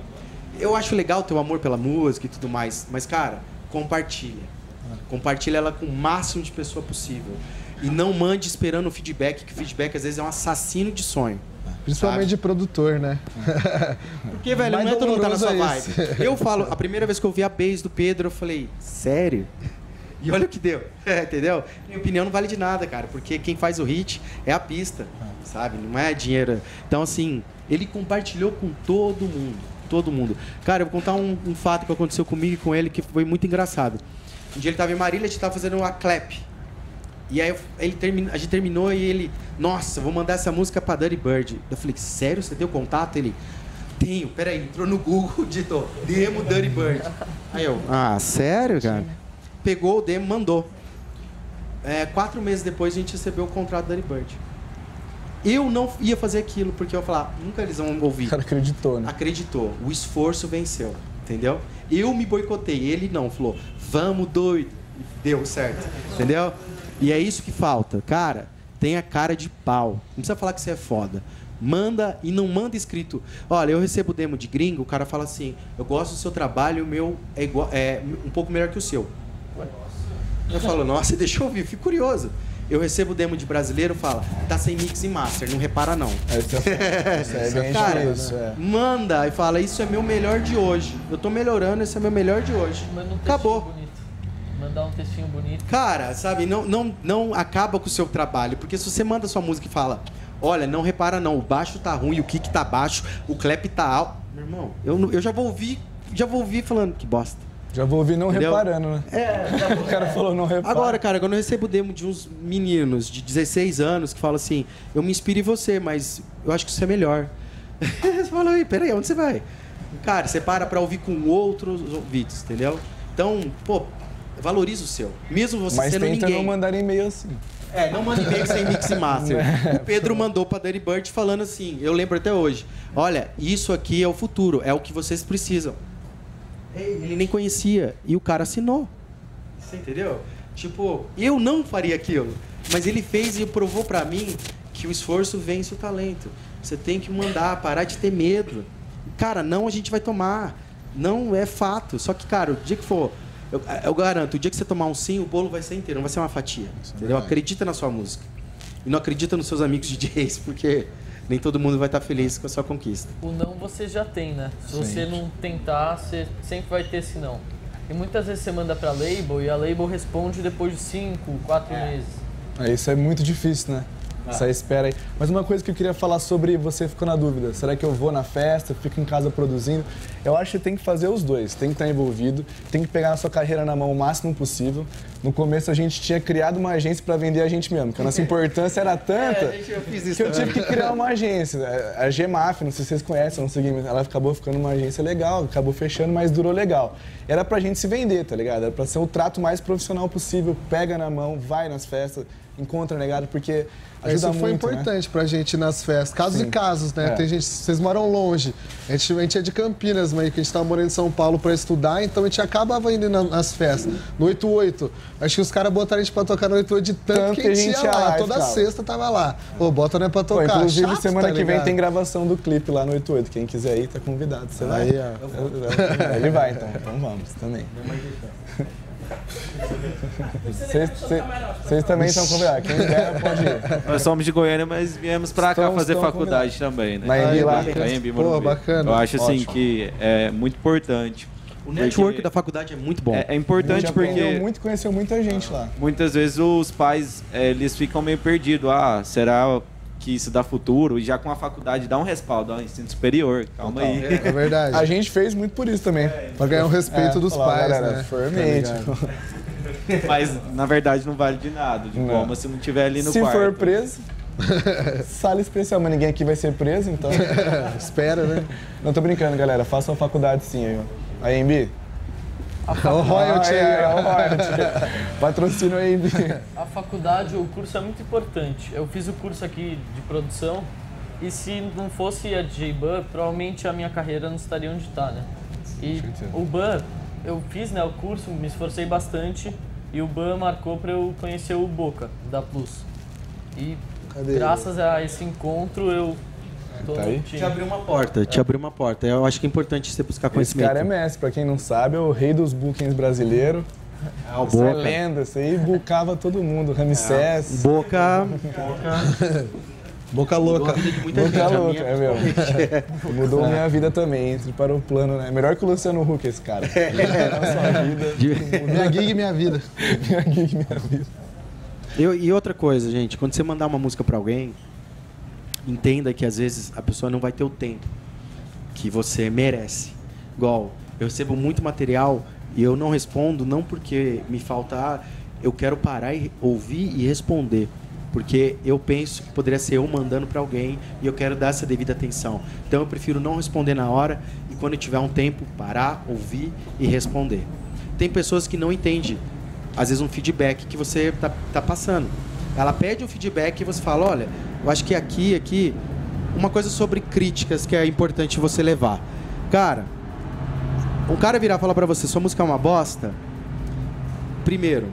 [SPEAKER 3] eu acho legal o amor pela música e tudo mais. Mas, cara, compartilha. Compartilha ela com o máximo de pessoa possível. E não mande esperando o feedback, que o feedback às vezes é um assassino de sonho.
[SPEAKER 5] Principalmente
[SPEAKER 3] sabe?
[SPEAKER 5] de produtor, né?
[SPEAKER 3] Porque, velho,
[SPEAKER 5] Mais
[SPEAKER 3] não é todo mundo tá na sua vibe.
[SPEAKER 5] é esse.
[SPEAKER 3] Eu falo, a primeira vez que eu vi a base do Pedro, eu falei, sério? E olha o que deu, É, entendeu? Minha opinião não vale de nada, cara, porque quem faz o hit é a pista, sabe? Não é dinheiro. Então, assim, ele compartilhou com todo mundo, todo mundo. Cara, eu vou contar um, um fato que aconteceu comigo e com ele que foi muito engraçado. Um dia ele tava em Marília, a gente tava fazendo uma clap. E aí ele termina, a gente terminou e ele, nossa, vou mandar essa música pra Dirty Bird. Eu falei, sério? Você deu contato? Ele, tenho, peraí, entrou no Google, digitou, demo Dirty Bird. Aí eu, ah, sério, cara? Pegou o demo, mandou. É, quatro meses depois a gente recebeu o contrato da Dirty Bird. Eu não ia fazer aquilo, porque eu ia falar, nunca eles vão ouvir.
[SPEAKER 1] O cara acreditou, né?
[SPEAKER 3] Acreditou. O esforço venceu. Entendeu? Eu me boicotei. Ele não. Falou, vamos doido. Deu certo. Entendeu? E é isso que falta. Cara, tenha cara de pau. Não precisa falar que você é foda. Manda e não manda escrito. Olha, eu recebo demo de gringo, o cara fala assim: eu gosto do seu trabalho, o meu é, igual, é um pouco melhor que o seu. Eu falo, nossa, deixa eu ouvir, fico curioso. Eu recebo demo de brasileiro, fala, tá sem mix e master, não repara não.
[SPEAKER 1] Isso é, isso é bem
[SPEAKER 3] Cara,
[SPEAKER 1] difícil, é.
[SPEAKER 3] manda e fala, isso é meu melhor de hoje. Eu tô melhorando, esse é meu melhor de hoje.
[SPEAKER 4] Manda um textinho
[SPEAKER 3] Acabou.
[SPEAKER 4] bonito. Mandar um textinho bonito.
[SPEAKER 3] Cara, sabe, não, não, não acaba com o seu trabalho, porque se você manda sua música e fala, olha, não repara não, o baixo tá ruim, o kick tá baixo, o clap tá alto. Meu irmão, eu, eu já vou ouvir, já vou ouvir falando que bosta.
[SPEAKER 1] Já vou ouvir não
[SPEAKER 3] Entendeu?
[SPEAKER 1] reparando, né?
[SPEAKER 3] É,
[SPEAKER 1] O cara falou não repara.
[SPEAKER 3] Agora, cara, quando eu recebo demo de uns meninos de 16 anos que falam assim, eu me inspiro em você, mas eu acho que isso é melhor. você fala, aí, peraí, onde você vai? Cara, você para pra ouvir com outros ouvidos, entendeu? Então, pô, valoriza o seu. Mesmo você
[SPEAKER 1] Mas
[SPEAKER 3] sendo
[SPEAKER 1] tenta
[SPEAKER 3] ninguém.
[SPEAKER 1] não mandar e-mail assim.
[SPEAKER 3] É, não manda e-mail sem mix e master. O Pedro mandou pra Dirty Bird falando assim, eu lembro até hoje. Olha, isso aqui é o futuro, é o que vocês precisam. Ele nem conhecia e o cara assinou. Você entendeu? Tipo, eu não faria aquilo, mas ele fez e provou pra mim que o esforço vence o talento. Você tem que mandar, parar de ter medo. Cara, não a gente vai tomar. Não é fato. Só que, cara, o dia que for. Eu, eu garanto, o dia que você tomar um sim, o bolo vai ser inteiro, não vai ser uma fatia. entendeu? Acredita na sua música. E não acredita nos seus amigos DJs, porque nem todo mundo vai estar feliz com a sua conquista.
[SPEAKER 4] O não você já tem, né? Se você não tentar, você sempre vai ter esse não. E muitas vezes você manda pra label e a label responde depois de 5, 4 meses.
[SPEAKER 1] É, isso é muito difícil, né? Essa espera aí. Mas uma coisa que eu queria falar sobre você ficou na dúvida. Será que eu vou na festa, fico em casa produzindo? Eu acho que tem que fazer os dois. Tem que estar envolvido, tem que pegar a sua carreira na mão o máximo possível. No começo a gente tinha criado uma agência para vender a gente mesmo, porque a nossa importância era tanta
[SPEAKER 3] É, eu fiz isso
[SPEAKER 1] que eu tive que criar uma agência. A GMAF, não sei se vocês conhecem, não mas ela acabou ficando uma agência legal, acabou fechando, mas durou legal. Era pra gente se vender, tá ligado? Era pra ser o trato mais profissional possível. Pega na mão, vai nas festas, encontra negado, porque ajuda
[SPEAKER 5] Isso foi
[SPEAKER 1] muito, né?
[SPEAKER 5] importante pra gente ir nas festas. Casos
[SPEAKER 1] Sim.
[SPEAKER 5] e casos, né?
[SPEAKER 1] É.
[SPEAKER 5] Tem gente, vocês moram longe. A gente, a gente é de Campinas, mas que a gente tava morando em São Paulo pra estudar, então a gente acabava indo na- nas festas. No 88. Acho que os caras botaram a gente pra tocar no 88 de tanto, que a gente ia lá. Toda
[SPEAKER 1] ficava.
[SPEAKER 5] sexta tava lá. Pô, bota né pra
[SPEAKER 1] Pô,
[SPEAKER 5] tocar.
[SPEAKER 1] inclusive,
[SPEAKER 5] Chato,
[SPEAKER 1] semana
[SPEAKER 5] tá
[SPEAKER 1] que vem tem gravação do clipe lá no 88. Quem quiser ir, tá convidado. Você vai?
[SPEAKER 5] Aí, ó.
[SPEAKER 1] Ele vai, então. Então vamos também. Vocês- também estão convidados. Quem der, pode ir.
[SPEAKER 8] Nós somos de Goiânia, mas viemos pra cá fazer faculdade também, né?
[SPEAKER 1] Na Embi lá.
[SPEAKER 8] Na Embi,
[SPEAKER 5] Pô, bacana.
[SPEAKER 8] Eu acho assim
[SPEAKER 5] Ótimo.
[SPEAKER 8] que é muito importante
[SPEAKER 3] O network da faculdade é muito bom.
[SPEAKER 8] É, é importante porque
[SPEAKER 1] muito, conheceu muita gente lá.
[SPEAKER 8] muitas vezes os pais eh, eles ficam meio perdidos. Ah, será que isso dá futuro? E já com a faculdade dá um respaldo, ó, ensino superior, calma aí.
[SPEAKER 5] É verdade.
[SPEAKER 1] A gente fez muito por isso também.
[SPEAKER 5] Pra ganhar o respeito
[SPEAKER 1] É,
[SPEAKER 5] dos
[SPEAKER 1] falar,
[SPEAKER 5] pais,
[SPEAKER 1] galera,
[SPEAKER 5] né?
[SPEAKER 1] Formente.
[SPEAKER 5] Tá?
[SPEAKER 8] Mas na verdade não vale de nada, de
[SPEAKER 1] Não.
[SPEAKER 8] como se não tiver ali no
[SPEAKER 1] Se
[SPEAKER 8] quarto.
[SPEAKER 1] for preso, sala especial, mas ninguém aqui vai ser preso, então.
[SPEAKER 5] Espera, né?
[SPEAKER 1] Não tô brincando, galera. Façam a faculdade sim aí, ó. A AMB?
[SPEAKER 5] O royalty
[SPEAKER 1] é, é,
[SPEAKER 5] aí,
[SPEAKER 1] o royalty. Patrocina a AMB.
[SPEAKER 4] A faculdade, o curso é muito importante. Eu fiz o curso aqui de produção e se não fosse a J-Ban, provavelmente a minha carreira não estaria onde está, né? E o BAN, eu fiz né, o curso, me esforcei bastante e o BAN marcou para eu conhecer o Boca, da Plus. E
[SPEAKER 5] Cadê?
[SPEAKER 4] graças a esse encontro eu tô
[SPEAKER 1] Tá aí?
[SPEAKER 3] Te abriu uma porta, te abriu uma porta. Eu acho que é importante você buscar
[SPEAKER 1] Esse
[SPEAKER 3] conhecimento.
[SPEAKER 1] cara é mestre, pra quem não sabe, é o rei dos bookings brasileiro.
[SPEAKER 3] Ah,
[SPEAKER 1] Isso é
[SPEAKER 3] Boca.
[SPEAKER 1] lenda, isso aí bucava todo mundo. Ramsés.
[SPEAKER 3] Boca.
[SPEAKER 5] Boca
[SPEAKER 3] Mudou
[SPEAKER 5] louca.
[SPEAKER 3] a vida de muita
[SPEAKER 1] Boca
[SPEAKER 3] gente. a
[SPEAKER 1] louca,
[SPEAKER 3] minha,
[SPEAKER 1] é meu. Mudou minha vida também, entre para o plano, né? Melhor que o Luciano Huck, esse cara. Sua vida,
[SPEAKER 5] Minha gig, minha vida.
[SPEAKER 1] minha gig, minha vida.
[SPEAKER 3] Eu- e outra coisa, gente, quando você mandar uma música pra alguém, entenda que às vezes a pessoa não vai ter o tempo que você merece. Igual, eu recebo muito material e eu não respondo, não porque me falta. ah, Eu quero parar e ouvir e responder. Porque eu penso que poderia ser eu mandando pra alguém e eu quero dar essa devida atenção. Então eu prefiro não responder na hora e quando tiver um tempo, parar, ouvir e responder. Tem pessoas que não entendem, às vezes, um feedback que você tá, tá passando. Ela pede um feedback e você fala, olha, eu acho que aqui, aqui, uma coisa sobre críticas que é importante você levar. Cara, um cara virar e falar pra você, sua música é uma bosta, primeiro,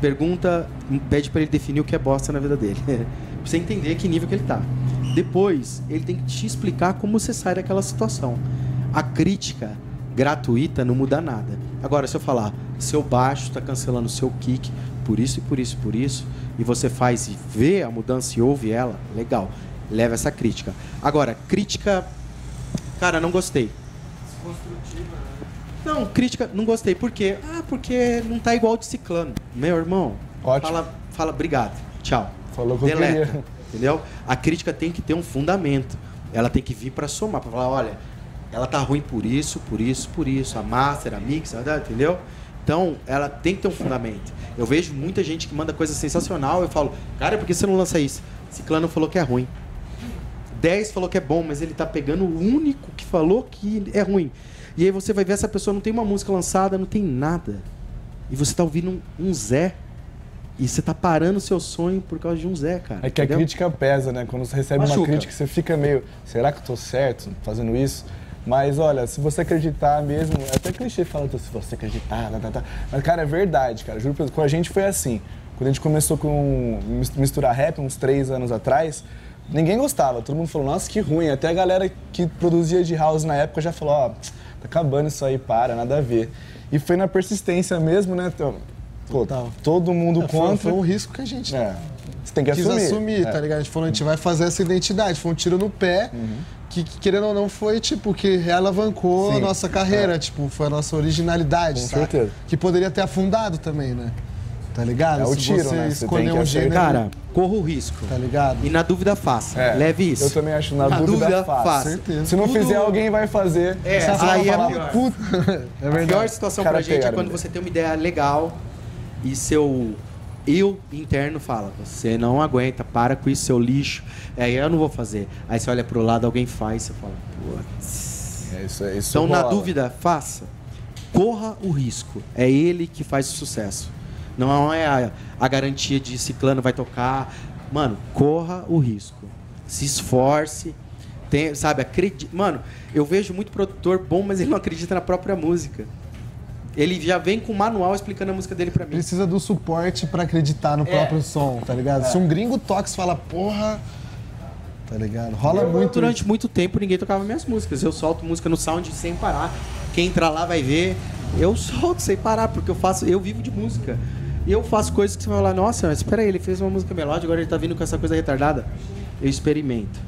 [SPEAKER 3] pergunta, pede pra ele definir o que é bosta na vida dele. pra você entender que nível que ele tá. Depois, ele tem que te explicar como você sai daquela situação. A crítica gratuita não muda nada. Agora, se eu falar, seu baixo está cancelando seu kick por isso e por isso e por isso, e você faz e vê a mudança e ouve ela, legal. Leva essa crítica. Agora, crítica. Cara, não gostei. Não, crítica, não gostei. Por quê? Ah, porque não tá igual de ciclano. Meu irmão,
[SPEAKER 1] Ótimo.
[SPEAKER 3] fala, fala obrigado, tchau.
[SPEAKER 1] Falou eu
[SPEAKER 3] Deleta,
[SPEAKER 1] queria.
[SPEAKER 3] entendeu? A crítica tem que ter um fundamento. Ela tem que vir para somar, para falar, olha, ela tá ruim por isso, por isso, por isso. A master, a mix, entendeu? Então, ela tem que ter um fundamento. Eu vejo muita gente que manda coisa sensacional, eu falo, cara, por que você não lança isso? Ciclano falou que é ruim. 10 falou que é bom, mas ele tá pegando o único que falou que é ruim. E aí você vai ver essa pessoa não tem uma música lançada, não tem nada. E você tá ouvindo um, um Zé. E você tá parando o seu sonho por causa de um Zé, cara.
[SPEAKER 1] É que a
[SPEAKER 3] entendeu?
[SPEAKER 1] crítica pesa, né? Quando você recebe
[SPEAKER 3] Machuca.
[SPEAKER 1] uma crítica, você fica meio, será que eu tô certo fazendo isso? Mas olha, se você acreditar mesmo, é até clichê falar se você acreditar, tá, tá, tá. mas cara, é verdade, cara. Juro com a gente foi assim. Quando a gente começou com mis- misturar rap uns três anos atrás, ninguém gostava. Todo mundo falou, nossa, que ruim. Até a galera que produzia de house na época já falou, ó, tá acabando isso aí, para, nada a ver. E foi na persistência mesmo, né? Então, Pô, todo mundo
[SPEAKER 5] É, foi,
[SPEAKER 1] contra.
[SPEAKER 5] foi um risco que a gente
[SPEAKER 1] É, você tem que
[SPEAKER 5] quis
[SPEAKER 1] assumir.
[SPEAKER 5] assumir,
[SPEAKER 1] É.
[SPEAKER 5] tá ligado? A gente falou, a gente vai fazer essa identidade. Foi um tiro no pé, que, que, querendo ou não, foi, tipo, que realavancou a
[SPEAKER 1] Sim.
[SPEAKER 5] nossa carreira. Tipo, foi a nossa originalidade,
[SPEAKER 1] Com
[SPEAKER 5] saca?
[SPEAKER 1] certeza.
[SPEAKER 5] Que poderia ter afundado também, né? Tá ligado?
[SPEAKER 1] É o
[SPEAKER 5] Se
[SPEAKER 1] tiro,
[SPEAKER 5] você
[SPEAKER 1] né? Você
[SPEAKER 5] escolher um gênero,
[SPEAKER 3] Cara, corra o risco.
[SPEAKER 5] tá ligado?
[SPEAKER 3] E na dúvida, faça.
[SPEAKER 1] É,
[SPEAKER 3] Leve isso.
[SPEAKER 1] Eu também acho, na,
[SPEAKER 3] Na
[SPEAKER 1] dúvida,
[SPEAKER 3] dúvida,
[SPEAKER 1] faça.
[SPEAKER 3] faça.
[SPEAKER 5] Certeza.
[SPEAKER 1] Se não
[SPEAKER 3] Tudo-
[SPEAKER 1] fizer, alguém vai fazer.
[SPEAKER 3] É, aí é pior.
[SPEAKER 1] "Puta".
[SPEAKER 5] É
[SPEAKER 3] A
[SPEAKER 5] verdade.
[SPEAKER 3] pior situação
[SPEAKER 1] Cara
[SPEAKER 3] pra gente é quando
[SPEAKER 1] né?
[SPEAKER 3] você tem uma ideia legal e seu eu interno fala, você não aguenta, para com isso, seu lixo. Aí eu não vou fazer. Aí você olha pro lado, alguém faz, você fala, pô.
[SPEAKER 1] É isso, é isso
[SPEAKER 3] Então, na dúvida, faça. Corra o risco. É ele que faz o sucesso. Não é a, a garantia de ciclano vai tocar. Mano, corra o risco. Se esforce. Tem, sabe, acredite. Mano, eu vejo muito produtor bom, mas ele não acredita na própria música. Ele já vem com um manual explicando a música dele pra mim.
[SPEAKER 5] Precisa do suporte pra acreditar no
[SPEAKER 3] É.
[SPEAKER 5] próprio som, tá ligado? Se um gringo toca e fala, porra. Tá ligado? Rola muito.
[SPEAKER 3] Durante muito tempo ninguém tocava minhas músicas. Eu solto música no sound sem parar. Quem entrar lá vai ver. Eu solto sem parar, porque eu faço, eu vivo de música. E eu faço coisas que você vai falar, nossa, mas espera aí, ele fez uma música melódica, agora ele tá vindo com essa coisa retardada. Eu experimento.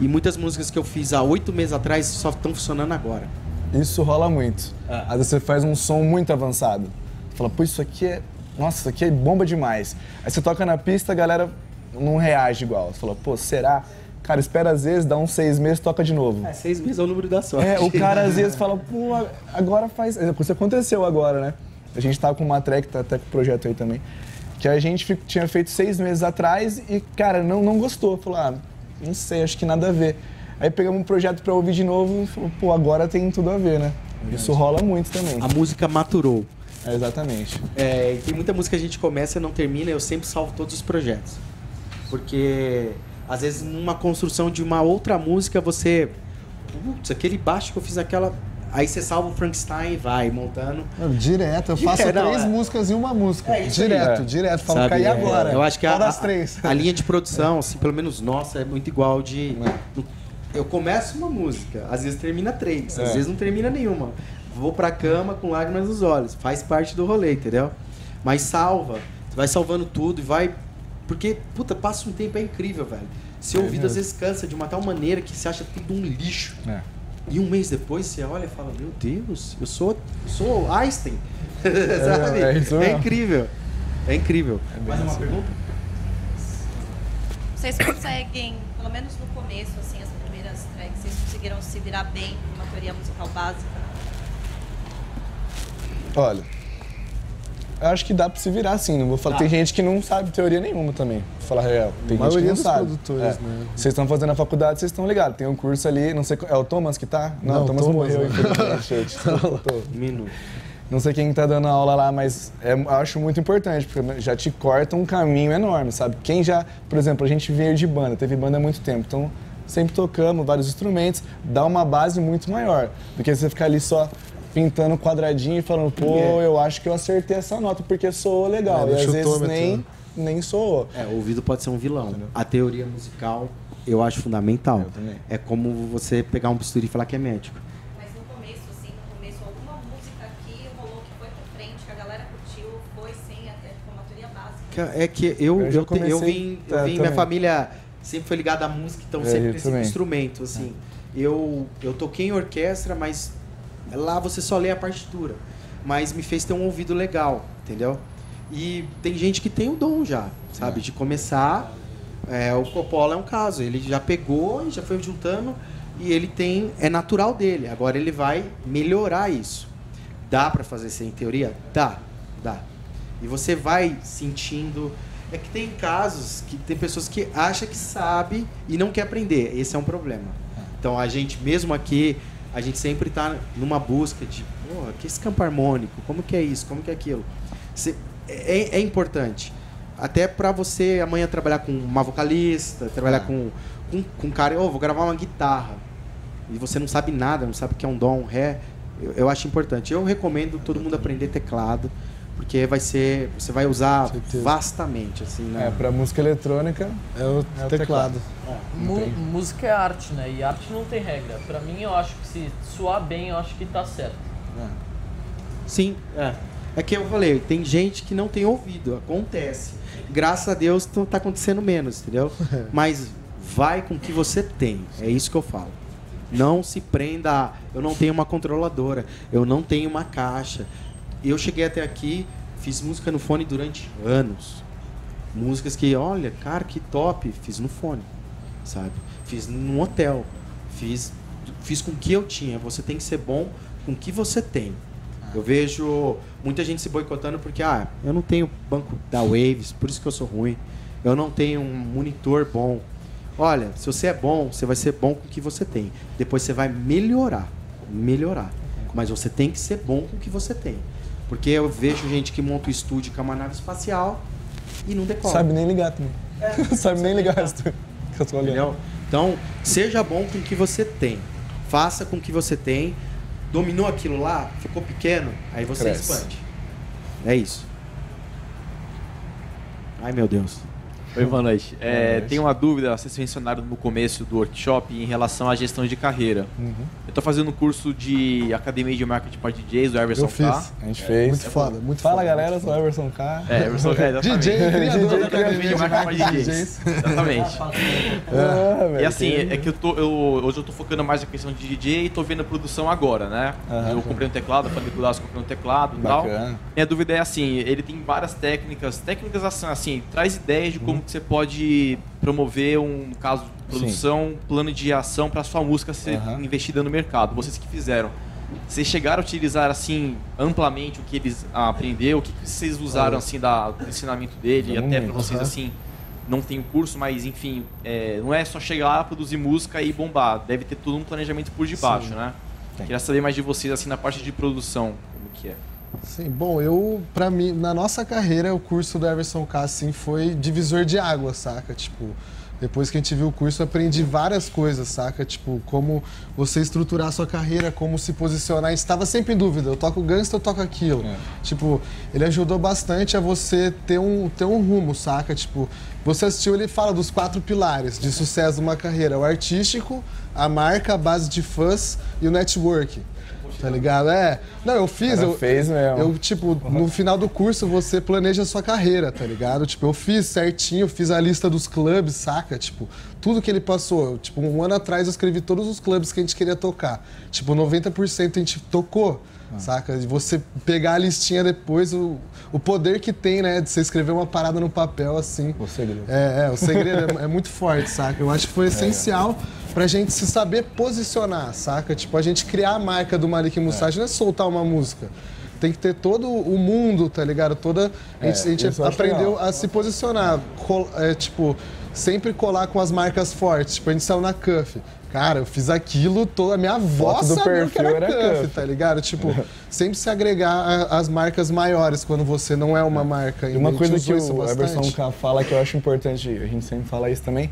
[SPEAKER 3] E muitas músicas que eu fiz há oito meses atrás só estão funcionando agora.
[SPEAKER 1] Isso rola muito. Às vezes você faz um som muito avançado. Você fala, pô, isso aqui é. Nossa, isso aqui é bomba demais. Aí você toca na pista, a galera não reage igual. Você fala, pô, será? Cara, espera às vezes, dá uns seis meses, toca de novo.
[SPEAKER 3] É, seis meses é o número da sorte.
[SPEAKER 1] É, o cara às vezes fala, pô, agora faz. Isso aconteceu agora, né? A gente tava com uma track, tá até com o projeto aí também. Que a gente tinha feito seis meses atrás e, cara, não, não gostou. Falou, ah, não sei, acho que nada a ver. Aí pegamos um projeto pra ouvir de novo e falou, pô, agora tem tudo a ver, né? Isso rola muito também.
[SPEAKER 3] A música maturou.
[SPEAKER 1] É, exatamente.
[SPEAKER 3] É, e tem muita música que a gente começa e não termina, eu sempre salvo todos os projetos. Porque às vezes numa construção de uma outra música você. Putz, aquele baixo que eu fiz aquela. Aí você salva o Frankenstein e vai montando.
[SPEAKER 5] Direto, eu faço
[SPEAKER 3] Direto, não,
[SPEAKER 5] três
[SPEAKER 3] é.
[SPEAKER 5] músicas em uma música.
[SPEAKER 3] É aí.
[SPEAKER 5] direto,
[SPEAKER 1] É.
[SPEAKER 5] direto. Falo,
[SPEAKER 3] Sabe?
[SPEAKER 5] cair
[SPEAKER 3] É,
[SPEAKER 5] agora.
[SPEAKER 3] Eu acho que a, a-
[SPEAKER 5] três?
[SPEAKER 3] a linha de produção, assim, pelo menos nossa, é muito igual de. Eu começo uma música, às vezes termina três, às
[SPEAKER 1] É.
[SPEAKER 3] vezes não termina nenhuma. Vou pra cama com lágrimas nos olhos. Faz parte do rolê, entendeu? Mas salva. Você vai salvando tudo e vai. Porque, puta, passa um tempo, é incrível, velho. Seu
[SPEAKER 1] É
[SPEAKER 3] ouvido às
[SPEAKER 1] mesmo.
[SPEAKER 3] vezes cansa de uma tal maneira que você acha tudo um lixo.
[SPEAKER 1] É.
[SPEAKER 3] E um mês depois você olha e fala, meu Deus, eu sou, eu sou Einstein. Sabe?
[SPEAKER 1] é isso mesmo.
[SPEAKER 3] incrível. É incrível. Mais uma pergunta?
[SPEAKER 7] Vocês conseguem, pelo menos no começo, assim, as primeiras tracks, vocês conseguiram se virar bem com uma teoria musical básica?
[SPEAKER 1] Olha, eu acho que dá pra se virar sim. Não vou falar. Tem gente que não sabe teoria nenhuma também, pra falar real. Tem
[SPEAKER 5] A maioria
[SPEAKER 1] gente que
[SPEAKER 5] dos
[SPEAKER 1] não sabe.
[SPEAKER 5] produtores,
[SPEAKER 1] É.
[SPEAKER 5] né?
[SPEAKER 1] Vocês estão fazendo a faculdade, vocês estão ligados. Tem um curso ali, não sei. É o Thomas que tá? Não,
[SPEAKER 5] Não,
[SPEAKER 1] o Thomas,
[SPEAKER 5] Thomas
[SPEAKER 1] morreu, infelizmente.
[SPEAKER 3] Minuto.
[SPEAKER 1] Não sei quem tá dando aula lá, mas é, eu acho muito importante, porque já te corta um caminho enorme, sabe? Quem já, por exemplo, a gente veio de banda, teve banda há muito tempo, então sempre tocamos vários instrumentos, dá uma base muito maior do que você ficar ali só pintando quadradinho e falando, pô,
[SPEAKER 3] É.
[SPEAKER 1] eu acho que eu acertei essa nota porque soou legal.
[SPEAKER 5] É,
[SPEAKER 1] e às vezes nem,
[SPEAKER 5] né?
[SPEAKER 1] nem soou.
[SPEAKER 3] É, o ouvido pode ser um vilão. A teoria musical eu acho fundamental.
[SPEAKER 1] Eu também.
[SPEAKER 3] É como você pegar um bisturi e falar que é médico.
[SPEAKER 7] Mas no começo, assim, no começo, alguma música que rolou que foi pra frente, que a galera curtiu, foi sim, até tipo uma teoria básica.
[SPEAKER 3] É que eu,
[SPEAKER 1] Eu
[SPEAKER 3] eu, te- eu
[SPEAKER 1] comecei-
[SPEAKER 3] vim, eu
[SPEAKER 1] é,
[SPEAKER 3] vim minha família sempre foi ligada à música, então
[SPEAKER 1] É,
[SPEAKER 3] sempre
[SPEAKER 1] eu
[SPEAKER 3] esse
[SPEAKER 1] também.
[SPEAKER 3] instrumento, assim. Eu, eu toquei em orquestra, mas lá você só lê a partitura. Mas me fez ter um ouvido legal, entendeu? E tem gente que tem o dom já, sabe? De começar. é, o Coppola é um caso, ele já pegou e já foi juntando e ele tem. É natural dele. Agora ele vai melhorar isso. Dá pra fazer sem teoria? Dá, dá. E você vai sentindo. É que tem casos que tem pessoas que acham que sabe e não quer aprender. Esse é um problema. Então a gente, mesmo aqui, a gente sempre está numa busca de, porra, que esse campo harmônico, como que é isso, como que é aquilo. Você- é, é importante. Até para você amanhã trabalhar com uma vocalista, trabalhar com, com, com um cara, oh, vou gravar uma guitarra. E você não sabe nada, não sabe o que é um dó, um ré. Eu, eu acho importante. Eu recomendo todo mundo aprender teclado, porque vai ser. Você vai usar
[SPEAKER 5] Certeza.
[SPEAKER 3] vastamente, assim, né?
[SPEAKER 1] É, pra música eletrônica,
[SPEAKER 5] É o
[SPEAKER 1] É o
[SPEAKER 5] teclado.
[SPEAKER 4] Mu- música é arte, né? E arte não tem regra. Pra mim, eu acho que se soar bem, eu acho que tá certo.
[SPEAKER 3] Sim, é. É que eu falei, tem gente que não tem ouvido, acontece. Graças a Deus tá acontecendo menos, entendeu? Mas vai com o que você tem, é isso que eu falo. Não se prenda a, eu não tenho uma controladora, eu não tenho uma caixa. Eu cheguei até aqui, fiz música no fone durante anos. Músicas que, olha, cara, que top, fiz no fone, sabe? Fiz num hotel, fiz, fiz com o que eu tinha. Você tem que ser bom com o que você tem. Eu vejo muita gente se boicotando porque, ah, eu não tenho banco da Waves, por isso que eu sou ruim. Eu não tenho um monitor bom. Olha, se você é bom, você vai ser bom com o que você tem. Depois você vai melhorar, melhorar. Mas você tem que ser bom com o que você tem. Porque eu vejo gente que monta o estúdio com uma nave espacial e não decola.
[SPEAKER 1] sabe nem ligar também. sabe nem ligar isso que eu tô olhando.
[SPEAKER 3] Entendeu? Então, seja bom com o que você tem. Faça com o que você tem. Dominou aquilo lá, ficou pequeno, aí você
[SPEAKER 1] Cresce.
[SPEAKER 3] expande. É isso. Ai, meu Deus.
[SPEAKER 8] Oi, boa noite. É. Tem uma dúvida, vocês mencionaram no começo do workshop em relação à gestão de carreira.
[SPEAKER 1] Uhum.
[SPEAKER 8] Eu estou fazendo um curso de Academia de Marketing para DJs, do Everson
[SPEAKER 5] Eu fiz.
[SPEAKER 8] K.
[SPEAKER 1] A gente fez.
[SPEAKER 5] Muito foda, muito
[SPEAKER 1] Fala
[SPEAKER 5] foda.
[SPEAKER 1] galera, sou o Everson K.
[SPEAKER 8] É, Everson K, exatamente.
[SPEAKER 5] DJ, criador da Academia de
[SPEAKER 8] Marketing para
[SPEAKER 5] de
[SPEAKER 8] DJs.
[SPEAKER 5] DJs.
[SPEAKER 8] Exatamente.
[SPEAKER 1] Ah, velho,
[SPEAKER 8] E assim, é que eu tô, eu, hoje eu tô focando mais na questão de DJ e tô vendo a produção agora, né?
[SPEAKER 1] Aham.
[SPEAKER 8] eu comprei um teclado, falei com o Lasso, comprei um teclado e tal.
[SPEAKER 1] Bacana.
[SPEAKER 8] Minha dúvida é assim, ele tem várias técnicas, técnicas assim, assim traz ideias de como que você pode promover um caso de produção, plano de ação para sua música ser
[SPEAKER 1] Aham.
[SPEAKER 8] investida no mercado. Vocês que fizeram, vocês chegaram a utilizar assim amplamente o que eles aprenderam, o que vocês usaram assim da, do ensinamento dele,
[SPEAKER 1] Vamos
[SPEAKER 8] até para vocês
[SPEAKER 1] Aham.
[SPEAKER 8] assim não tem o curso, mas enfim, é, não é só chegar lá, produzir música e bombar. Deve ter todo um planejamento por debaixo, né?
[SPEAKER 1] Tem.
[SPEAKER 8] Queria saber mais de vocês assim na parte de produção, como que é.
[SPEAKER 5] Sim, bom, eu, pra mim, na nossa carreira, o curso do Everson K, assim, foi divisor de água, saca? Tipo, depois que a gente viu o curso, eu aprendi várias coisas, saca? Tipo, como você estruturar a sua carreira, como se posicionar. A gente estava sempre em dúvida, eu toco gangsta, eu toco aquilo.
[SPEAKER 1] É.
[SPEAKER 5] Tipo, ele ajudou bastante a você ter um, ter um rumo, saca? Tipo, você assistiu, ele fala dos quatro pilares de sucesso de uma carreira. O artístico, a marca, a base de fãs e o network. Tá ligado? É. Não, eu fiz.
[SPEAKER 1] Cara,
[SPEAKER 5] Eu,
[SPEAKER 1] fez mesmo.
[SPEAKER 5] eu, tipo, no final do curso você planeja a sua carreira, tá ligado? Tipo, eu fiz certinho, fiz a lista dos clubes, saca? Tipo, tudo que ele passou. Tipo, um ano atrás eu escrevi todos os clubes que a gente queria tocar. Tipo, 90% a gente tocou, saca? E você pegar a listinha depois, o, o poder que tem, né? De você escrever uma parada no papel assim.
[SPEAKER 1] O segredo.
[SPEAKER 5] É, é, o segredo é, é muito forte, saca? Eu acho que foi essencial pra gente se saber posicionar, saca? Tipo, a gente criar a marca do Malik Musashi não é soltar uma música. Tem que ter todo o mundo, tá ligado? Toda. A gente,
[SPEAKER 1] É,
[SPEAKER 5] a gente aprendeu a se posicionar. Col- é, tipo, sempre colar com as marcas fortes. Tipo, a gente saiu na Cuff. Cara, eu fiz aquilo, toda a minha avó
[SPEAKER 1] Foto do
[SPEAKER 5] sabia que era,
[SPEAKER 1] era
[SPEAKER 5] Cuff,
[SPEAKER 1] Cuff.
[SPEAKER 5] tá ligado? Tipo, sempre se agregar às marcas maiores quando você não é uma marca.
[SPEAKER 1] E uma coisa que o Everson. K fala que eu acho importante, a gente sempre fala isso também,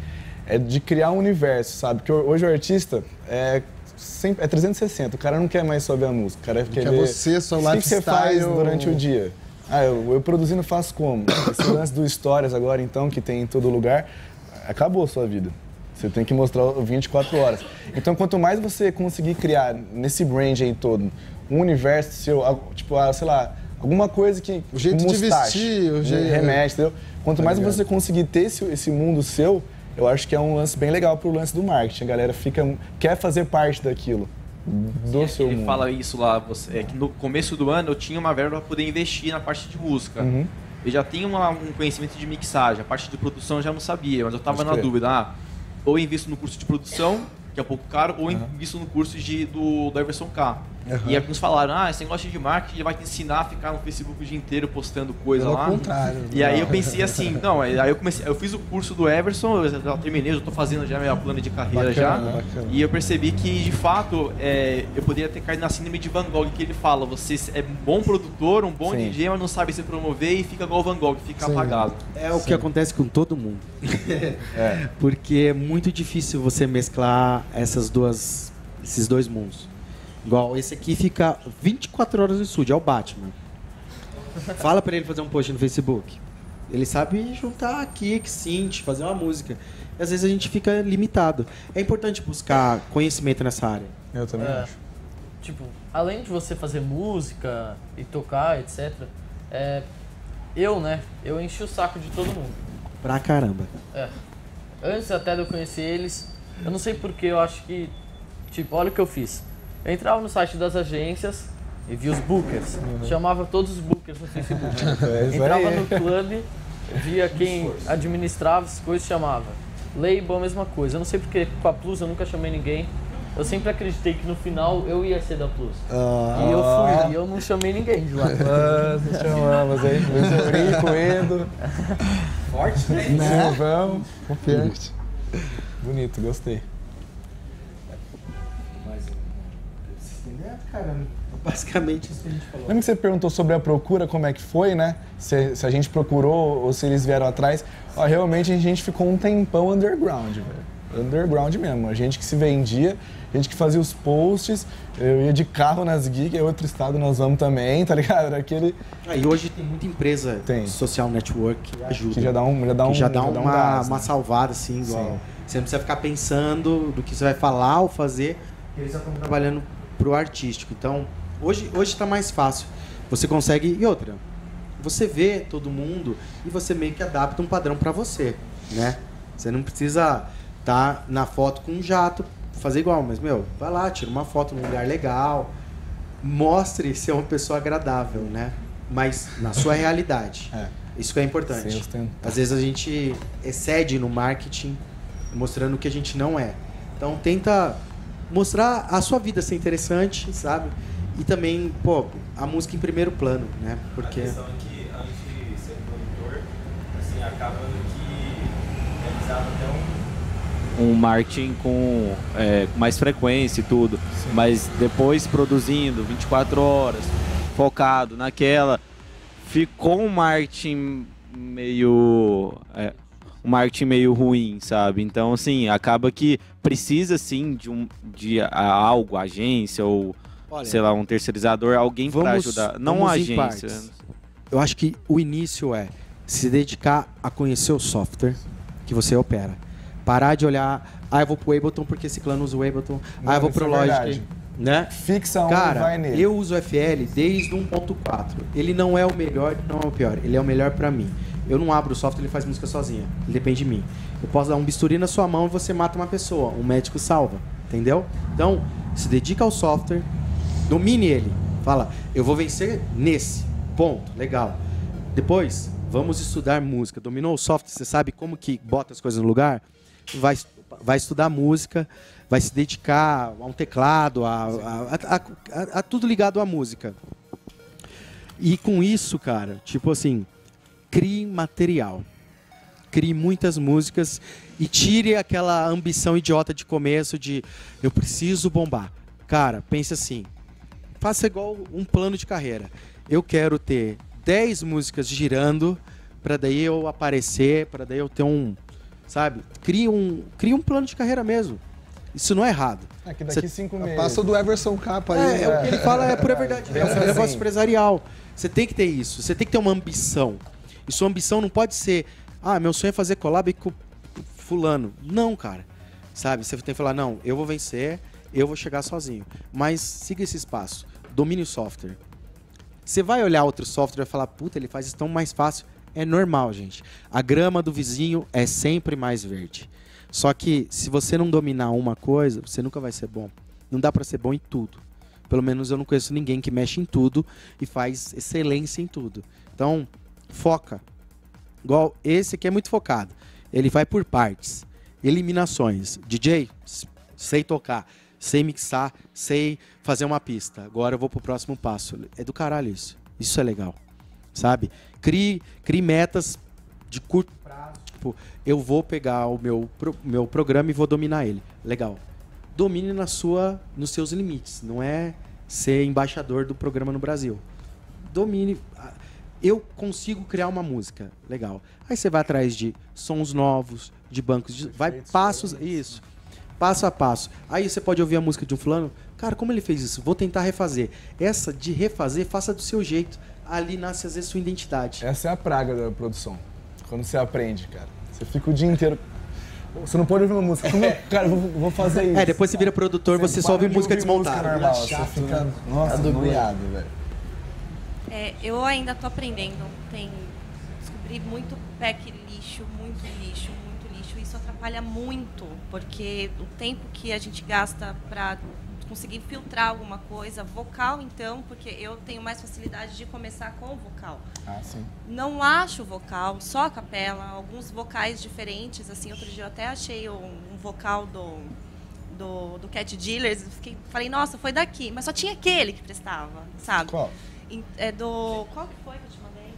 [SPEAKER 1] é de criar um universo, sabe? Porque hoje o artista é, sempre, é 360, o cara não quer mais só ver a música, o cara quer
[SPEAKER 5] quer
[SPEAKER 1] ver
[SPEAKER 5] você, seu
[SPEAKER 1] o que que você faz
[SPEAKER 5] lifestyle.
[SPEAKER 1] durante o dia. Ah, eu, eu produzindo faço como? Esse lance do Stories agora, então, que tem em todo lugar, acabou a sua vida. Você tem que mostrar o 24 horas. Então, quanto mais você conseguir criar nesse brand aí todo, um universo seu, tipo, ah, sei lá, alguma coisa que.
[SPEAKER 5] O jeito
[SPEAKER 1] tipo,
[SPEAKER 5] de
[SPEAKER 1] mustache,
[SPEAKER 5] vestir, o jeito-
[SPEAKER 1] Remete, entendeu? Quanto
[SPEAKER 5] Tá
[SPEAKER 1] mais você conseguir ter esse, esse mundo seu, eu acho que é um lance bem legal pro lance do marketing. A galera fica, quer fazer parte daquilo. Do seu
[SPEAKER 8] ele
[SPEAKER 1] mundo.
[SPEAKER 8] fala isso lá, você, é que no começo do ano eu tinha uma verba para poder investir na parte de música.
[SPEAKER 1] Uhum.
[SPEAKER 8] Eu já tinha uma- um conhecimento de mixagem, a parte de produção eu já não sabia, mas eu tava
[SPEAKER 1] Pode
[SPEAKER 8] na dúvida, ah, ou invisto no curso de produção, que é um pouco caro, ou invisto no curso de, do, do Everson K. E alguns falaram, ah, esse negócio de marketing ele vai te ensinar a ficar no Facebook o dia inteiro postando coisa
[SPEAKER 5] Pelo
[SPEAKER 8] lá.
[SPEAKER 5] contrário.
[SPEAKER 8] E aí eu pensei assim, não, aí eu comecei, eu fiz o curso do Everson, eu já terminei, eu tô fazendo já minha plano de carreira
[SPEAKER 5] Bacana,
[SPEAKER 8] já.
[SPEAKER 5] bacana.
[SPEAKER 8] E eu percebi que, de fato, é, eu poderia ter caído na síndrome de Van Gogh, que ele fala, você é um bom produtor, um bom
[SPEAKER 1] Sim.
[SPEAKER 8] DJ, mas não sabe se promover e fica igual o Van Gogh, fica
[SPEAKER 5] Sim.
[SPEAKER 8] apagado.
[SPEAKER 3] É o que acontece com todo mundo.
[SPEAKER 1] É.
[SPEAKER 3] Porque é muito difícil você mesclar essas duas, esses dois mundos. Igual esse aqui fica 24 horas no estúdio, é o Batman. Fala pra ele fazer um post no Facebook. Ele sabe juntar aqui, synth, fazer uma música. E às vezes a gente fica limitado. É importante buscar conhecimento nessa área.
[SPEAKER 1] Eu também
[SPEAKER 4] É.
[SPEAKER 1] acho.
[SPEAKER 4] Tipo, além de você fazer música e tocar, etc. É, eu, né? Eu enchi o saco de todo mundo.
[SPEAKER 3] Pra caramba.
[SPEAKER 4] É. Antes até de eu conhecer eles, eu não sei porque, eu acho que. Tipo, olha o que eu fiz. Eu entrava no site das agências e via os bookers. Chamava todos os bookers no Facebook.
[SPEAKER 1] É
[SPEAKER 4] Entrava
[SPEAKER 1] aí.
[SPEAKER 4] no clube, via quem administrava as coisas chamava. Label, a mesma coisa. Eu não sei porque com a Plus eu nunca chamei ninguém. Eu sempre acreditei que no final eu ia ser da Plus.
[SPEAKER 5] Ah,
[SPEAKER 4] E eu fui, e eu não chamei ninguém de lá.
[SPEAKER 1] Ah, nós chamamos aí. Luiz Eurico, Edo,
[SPEAKER 4] Forte, né?
[SPEAKER 1] Silvão.
[SPEAKER 5] confiante.
[SPEAKER 1] Bonito, gostei.
[SPEAKER 3] Basicamente isso que a gente falou.
[SPEAKER 1] Lembra que você perguntou sobre a procura, como é que foi, né? Se, se a gente procurou ou se eles vieram atrás. Ó, realmente a gente ficou um tempão underground, velho. underground mesmo. A gente que se vendia, a gente que fazia os posts, eu ia de carro nas gigs, é outro estado nós vamos também, tá ligado? Era aquele
[SPEAKER 3] Ah, e hoje tem muita empresa
[SPEAKER 1] Tem.
[SPEAKER 3] social network que ajuda.
[SPEAKER 1] que já dá um, já dá um,
[SPEAKER 3] já dá
[SPEAKER 1] um
[SPEAKER 3] uma,
[SPEAKER 1] gás,
[SPEAKER 3] uma
[SPEAKER 1] né?
[SPEAKER 3] salvada, assim, igual.
[SPEAKER 1] Sim.
[SPEAKER 3] Você não precisa ficar pensando do que você vai falar ou fazer. Eles já estão trabalhando pro artístico. Então, hoje, hoje tá mais fácil. Você consegue. E outra, você vê todo mundo e você meio que adapta um padrão para você, né? Você não precisa estar na foto com um jato, fazer igual, mas, meu, vai lá, tira uma foto num lugar legal, mostre ser uma pessoa agradável, né? Mas na sua realidade.
[SPEAKER 1] É.
[SPEAKER 3] Isso que é importante. Às vezes a gente excede no marketing, mostrando o que a gente não é. Então tenta mostrar a sua vida ser interessante, sabe? E também, pô, a música em primeiro plano, né? Porque
[SPEAKER 9] A questão é que, antes de ser produtor, assim, acaba que realizava até um, um marketing com é, mais frequência e tudo. Mas depois produzindo 24 horas, focado naquela, ficou um marketing meio. é, um marketing meio ruim, sabe? Então, assim, acaba que precisa sim de um de a- algo, agência ou
[SPEAKER 3] Olha,
[SPEAKER 9] sei lá, um terceirizador, alguém para ajudar. Não
[SPEAKER 3] em
[SPEAKER 9] agência.
[SPEAKER 3] eu acho que o início é se dedicar a conhecer o software que você opera. Parar de olhar, ah, eu vou pro Ableton porque esse clã usa o Ableton, ah, eu vou pro
[SPEAKER 1] é
[SPEAKER 3] Logic,
[SPEAKER 1] verdade.
[SPEAKER 3] né?
[SPEAKER 1] Fixa um
[SPEAKER 3] Cara,
[SPEAKER 1] vai nele.
[SPEAKER 3] eu uso o FL desde o 1.4. Ele não é o melhor, não é o pior. Ele é o melhor pra mim. Eu não abro o software, ele faz música sozinha. Ele depende de mim. Eu posso dar um bisturi na sua mão e você mata uma pessoa. Um médico salva. Entendeu? Então, se dedica ao software, domine ele. Fala, eu vou vencer nesse. Ponto. Legal. Depois, vamos estudar música. Dominou o software, você sabe como que bota as coisas no lugar? Vai, vai estudar música, vai se dedicar a um teclado, a, a, a- a- a tudo ligado à música. E com isso, cara, tipo assim, crie material. Crie muitas músicas e tire aquela ambição idiota de começo de eu preciso bombar. Cara, pense assim. Faça igual um plano de carreira. Eu quero ter 10 músicas girando para daí eu aparecer, para daí eu ter um, sabe? Crie um, crie um plano de carreira mesmo. Isso não é errado.
[SPEAKER 1] É que daqui
[SPEAKER 3] Cê-
[SPEAKER 1] cinco meses.
[SPEAKER 5] Passa do Everson Capa aí.
[SPEAKER 3] É,
[SPEAKER 5] né?
[SPEAKER 3] é o que ele fala é pura verdade. É um negócio
[SPEAKER 1] assim.
[SPEAKER 3] empresarial. Você tem que ter isso. Você tem que ter uma ambição. E sua ambição não pode ser, ah, meu sonho é fazer collab com fulano. Não, cara. Sabe? Você tem que falar, não, eu vou vencer, eu vou chegar sozinho. Mas siga esse espaço. Domine o software. Você vai olhar outro software e vai falar, puta, ele faz isso tão mais fácil. É normal, gente. A grama do vizinho é sempre mais verde. Só que se você não dominar uma coisa, você nunca vai ser bom. Não dá pra ser bom em tudo. Pelo menos eu não conheço ninguém que mexe em tudo e faz excelência em tudo. Então, foca. Igual esse aqui é muito focado. Ele vai por partes. Eliminações. DJ, sei tocar, sei mixar, sei fazer uma pista. Agora eu vou pro próximo passo. É do caralho isso. Isso é legal. Sabe? Crie, crie metas de curto prazo. Tipo, eu vou pegar o meu, pro- meu programa e vou dominar ele. Legal. Domine na sua, nos seus limites. Não é ser embaixador do programa no Brasil. Domine. Eu consigo criar uma música. Legal. Aí você vai atrás de sons novos, de bancos. De, vai passos. Isso. Passo a passo. Aí você pode ouvir a música de um fulano. Cara, como ele fez isso? Vou tentar refazer. Essa de refazer, faça do seu jeito. Ali nasce às vezes sua identidade.
[SPEAKER 1] Essa é a praga da produção. Quando você aprende, cara. Você fica o dia inteiro. Você não pode ouvir uma música. Como eu, cara, eu vou, vou fazer isso.
[SPEAKER 3] É, depois você vira produtor, você, só ouve música desmontada.
[SPEAKER 1] normal, você fica. Nossa, noiado, velho.
[SPEAKER 7] É, eu ainda tô aprendendo. Tem descobri muito pack lixo, muito lixo, muito lixo. Isso atrapalha muito, porque o tempo que a gente gasta para conseguir filtrar alguma coisa, vocal então, porque eu tenho mais facilidade de começar com o vocal.
[SPEAKER 1] Ah, sim.
[SPEAKER 7] Não acho vocal, só a capela, alguns vocais diferentes. Assim, outro dia eu até achei um, um vocal do, do, do Cat Dealers. Fiquei, falei, nossa, foi daqui. Mas só tinha aquele que prestava, sabe?
[SPEAKER 1] Qual?
[SPEAKER 7] É do. Qual que foi que eu te mandei?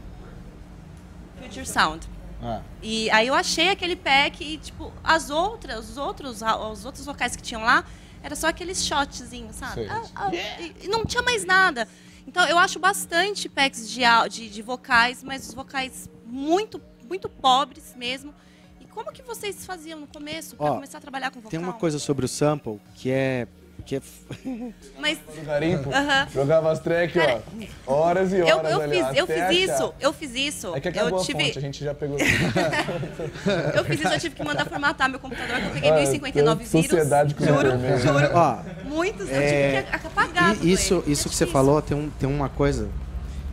[SPEAKER 7] Future Sound.
[SPEAKER 1] Ah,
[SPEAKER 7] E aí eu achei aquele pack e, tipo, as outras, os outros, os outros vocais que tinham lá, era só aqueles shotzinhos, sabe? Ah, ah, e, e não tinha mais nada. Então eu acho bastante packs de, de, de vocais, mas os vocais muito, muito pobres mesmo. E como que vocês faziam no começo para começar a trabalhar com vocal?
[SPEAKER 3] Tem uma coisa sobre o sample que é. Que é...
[SPEAKER 7] Mas
[SPEAKER 1] garimpo, jogava as tracks,
[SPEAKER 7] Cara,
[SPEAKER 1] ó. Horas e
[SPEAKER 7] eu,
[SPEAKER 1] horas
[SPEAKER 7] eu
[SPEAKER 1] ali,
[SPEAKER 7] fiz, eu fiz
[SPEAKER 1] achar.
[SPEAKER 7] isso, eu fiz isso.
[SPEAKER 1] É que acabou
[SPEAKER 7] eu
[SPEAKER 1] a
[SPEAKER 7] tive,
[SPEAKER 1] fonte, a gente já pegou.
[SPEAKER 7] eu fiz isso, eu tive que mandar formatar meu computador, que eu peguei
[SPEAKER 1] Ah,
[SPEAKER 7] 1059
[SPEAKER 1] tem
[SPEAKER 7] vírus.
[SPEAKER 1] sociedade com
[SPEAKER 7] juro, juro.
[SPEAKER 3] Ó,
[SPEAKER 7] Muitos, eu
[SPEAKER 3] É,
[SPEAKER 7] tive que apagar
[SPEAKER 3] E isso,
[SPEAKER 7] ele.
[SPEAKER 3] isso
[SPEAKER 7] É
[SPEAKER 3] que você falou, tem, um, tem uma coisa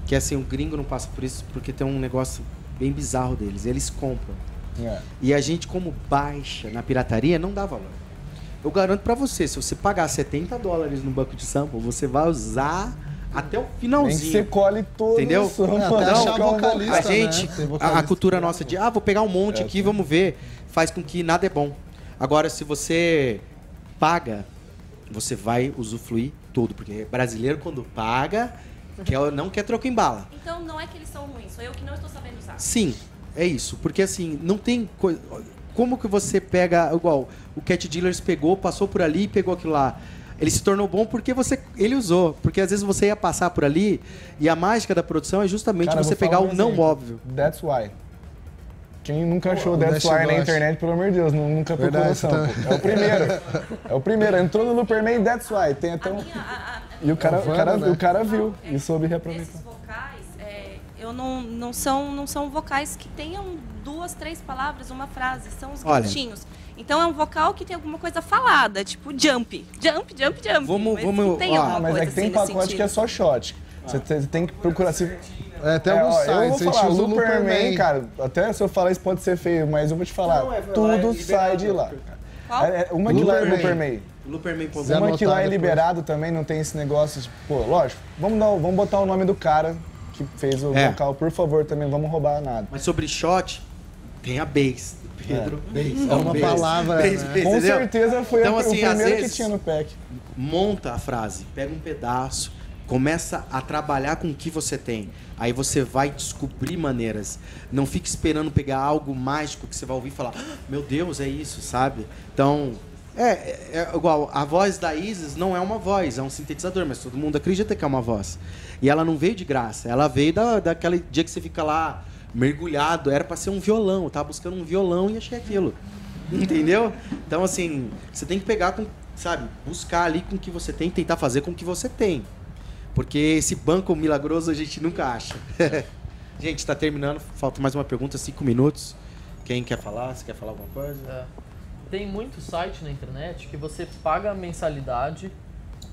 [SPEAKER 3] que assim, o gringo não passa por isso porque tem um negócio bem bizarro deles. Eles compram.
[SPEAKER 1] É.
[SPEAKER 3] E a gente, como baixa na pirataria, não dá valor. Eu garanto pra você, se você pagar 70 dólares no banco de sample, você vai usar até o
[SPEAKER 1] Nem
[SPEAKER 3] finalzinho.
[SPEAKER 1] você colhe todo
[SPEAKER 3] Entendeu?
[SPEAKER 1] o.
[SPEAKER 5] É, até
[SPEAKER 1] pra
[SPEAKER 5] achar
[SPEAKER 1] ficar um
[SPEAKER 5] vocalista,
[SPEAKER 3] A
[SPEAKER 5] né?
[SPEAKER 3] gente,
[SPEAKER 5] Tem
[SPEAKER 3] a,
[SPEAKER 5] vocalista
[SPEAKER 3] a cultura nossa de, ah, vou pegar um monte
[SPEAKER 1] É,
[SPEAKER 3] aqui, vamos ver, faz com que nada é bom. Agora, se você paga, você vai usufruir tudo, porque brasileiro quando paga, quer, não quer troco em bala.
[SPEAKER 7] Então não é que eles são ruins, sou eu que não estou sabendo usar.
[SPEAKER 3] Sim, é isso. Porque assim, não tem coisa. Como que você pega. Igual, o Cat Dealers pegou, passou por ali e pegou aquilo lá. Ele se tornou bom porque você ele usou. Porque às vezes você ia passar por ali e a mágica da produção é justamente
[SPEAKER 1] Cara,
[SPEAKER 3] você pegar
[SPEAKER 1] um
[SPEAKER 3] o não óbvio.
[SPEAKER 1] That's why. Quem nunca achou
[SPEAKER 5] o
[SPEAKER 1] That's Why na internet, pelo amor de Deus, nu- nunca procurou
[SPEAKER 5] Verdade, tá.
[SPEAKER 1] É o primeiro. É o primeiro. Entrou no Looperman, That's Why. Tem até
[SPEAKER 7] A
[SPEAKER 1] um...
[SPEAKER 7] minha, a- a-
[SPEAKER 1] E o cara, o, cara,
[SPEAKER 5] né?
[SPEAKER 1] o cara viu e soube reaproveitar.
[SPEAKER 7] É, eu não, não são não são vocais que tenham duas, três palavras, uma frase, são os
[SPEAKER 3] Olha.
[SPEAKER 7] gritinhos. Então é um vocal que tem alguma coisa falada, tipo jump, jump, jump, jump.
[SPEAKER 3] Vamos-
[SPEAKER 7] mas
[SPEAKER 3] vamos-
[SPEAKER 7] tem
[SPEAKER 1] Ah, mas é que tem
[SPEAKER 7] assim
[SPEAKER 1] pacote que é só shot. Você tem, tem que procurar. Se,
[SPEAKER 5] É, tem
[SPEAKER 1] É,
[SPEAKER 5] alguns
[SPEAKER 1] ó, eu
[SPEAKER 5] sites, a
[SPEAKER 1] vou falar, Looperman,
[SPEAKER 5] Looperman.
[SPEAKER 1] cara, até se eu falar isso pode ser feio, mas eu vou te falar,
[SPEAKER 3] Não, é-
[SPEAKER 1] tudo
[SPEAKER 3] é
[SPEAKER 1] sai de lá.
[SPEAKER 7] Qual?
[SPEAKER 1] É, é, uma que lá é.
[SPEAKER 3] Looperman.com.
[SPEAKER 5] Zé
[SPEAKER 1] Uma que lá é liberado também, não tem esse negócio de, pô, lógico, vamos, dar, vamos botar o nome do cara que fez o
[SPEAKER 3] É.
[SPEAKER 1] vocal, por favor, também, vamos roubar nada.
[SPEAKER 3] Mas sobre shot, tem a bass. Pedro, bass.
[SPEAKER 5] É uma
[SPEAKER 3] bass,
[SPEAKER 5] palavra,
[SPEAKER 3] bass,
[SPEAKER 5] né?
[SPEAKER 1] Com
[SPEAKER 3] entendeu?
[SPEAKER 1] certeza foi
[SPEAKER 3] Então,
[SPEAKER 1] a-
[SPEAKER 3] assim,
[SPEAKER 1] o primeiro
[SPEAKER 3] vezes-
[SPEAKER 1] que tinha no pack.
[SPEAKER 3] monta a frase, pega um pedaço, começa a trabalhar com o que você tem. Aí você vai descobrir maneiras. Não fique esperando pegar algo mágico que você vai ouvir e falar, "Ah, meu Deus, é isso, sabe? Então, é, é, é igual, a voz da Isis não é uma voz, é um sintetizador, mas todo mundo acredita que é uma voz. E ela não veio de graça, ela veio da, daquele dia que você fica lá mergulhado, era pra ser um violão, eu tava buscando um violão e achei aquilo. Entendeu? Então, assim, você tem que pegar com, sabe, buscar ali com o que você tem e tentar fazer com o que você tem. Porque esse banco milagroso a gente nunca acha. gente, tá terminando. Falta mais uma pergunta, cinco minutos. Quem quer falar? Você quer falar alguma coisa?
[SPEAKER 4] É. Tem muito site na internet que você paga a mensalidade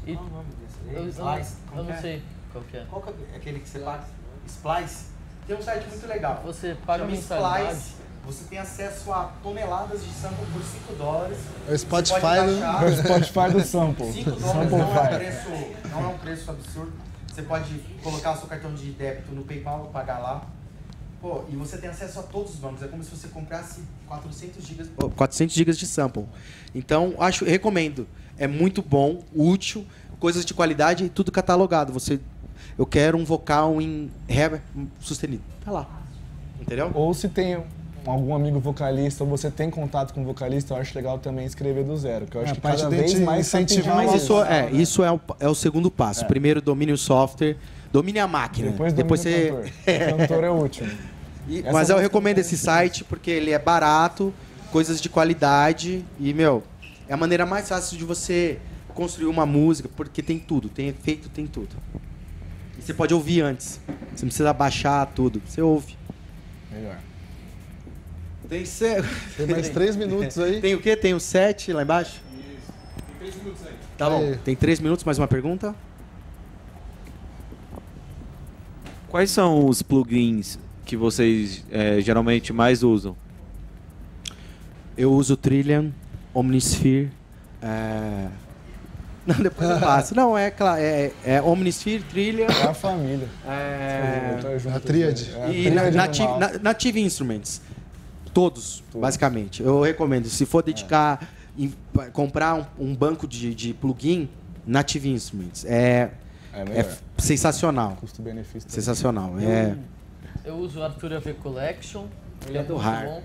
[SPEAKER 4] e.
[SPEAKER 3] Qual o nome desse?
[SPEAKER 4] Eu, eu,
[SPEAKER 3] Splice?
[SPEAKER 4] eu não
[SPEAKER 3] é?
[SPEAKER 4] sei qual que é.
[SPEAKER 3] Qual que é aquele que você paga? Splice? Tem um site muito legal.
[SPEAKER 4] Você paga
[SPEAKER 3] Chama
[SPEAKER 4] mensalidade.
[SPEAKER 3] Splice. Você tem acesso a toneladas de sample por 5 dólares.
[SPEAKER 5] É o Spotify,
[SPEAKER 3] Você pode baixar.
[SPEAKER 1] É o Spotify do sample.
[SPEAKER 3] 5 dólares não é, um preço, não é um preço absurdo. Você pode colocar o seu cartão de débito no PayPal, pagar lá. Pô, e você tem acesso a todos os bancos. É como se você comprasse 400 GB. 400 GB de sample. Então, acho, recomendo. É muito bom, útil, coisas de qualidade e tudo catalogado. Você, eu quero um vocal em ré sustenido. Tá lá. Entendeu?
[SPEAKER 1] Ou se tem algum amigo vocalista, ou você tem contato com vocalista, eu acho legal também escrever do zero, que eu acho
[SPEAKER 5] É,
[SPEAKER 1] que cada vez mais tá
[SPEAKER 5] incentivar
[SPEAKER 3] Mas isso é, isso é, o, é o segundo passo. Primeiro domine o software, domine a máquina.
[SPEAKER 1] Depois,
[SPEAKER 3] Depois você.
[SPEAKER 1] o cantor. O cantor é o último.
[SPEAKER 3] E- mas eu recomendo
[SPEAKER 1] não
[SPEAKER 3] esse site porque ele é barato, coisas de qualidade e, meu, é a maneira mais fácil de você construir uma música, porque tem tudo, tem efeito, tem tudo. E você pode ouvir antes. Você não precisa baixar tudo. Você ouve.
[SPEAKER 1] Melhor.
[SPEAKER 3] Tem, se...
[SPEAKER 5] Tem mais três minutos aí.
[SPEAKER 3] tem o quê? Tem o 7 lá embaixo? Isso. Tem três minutos aí. Tá bom.
[SPEAKER 5] Aí.
[SPEAKER 3] Tem três minutos, mais uma pergunta?
[SPEAKER 8] Quais são os plugins que vocês eh, geralmente mais usam?
[SPEAKER 3] Eu uso Trillian, Omnisphere. É... Não, depois eu passo. Não, é claro. É, é Omnisphere, Trillian.
[SPEAKER 1] É a família.
[SPEAKER 3] É...
[SPEAKER 1] Junto,
[SPEAKER 5] a tríade.
[SPEAKER 1] é a
[SPEAKER 3] E
[SPEAKER 1] tríade
[SPEAKER 3] native, na- native Instruments. Todos,
[SPEAKER 1] Todos.
[SPEAKER 3] basicamente. Eu recomendo. Se for dedicar, em- comprar um, um banco de, de plugin, Native Instruments. É,
[SPEAKER 1] É
[SPEAKER 3] é sensacional.
[SPEAKER 1] Custo-benefício. também.
[SPEAKER 3] Sensacional. É,
[SPEAKER 4] Eu uso o Arthur AV Collection. Ele
[SPEAKER 3] é
[SPEAKER 4] é
[SPEAKER 3] do
[SPEAKER 4] bom.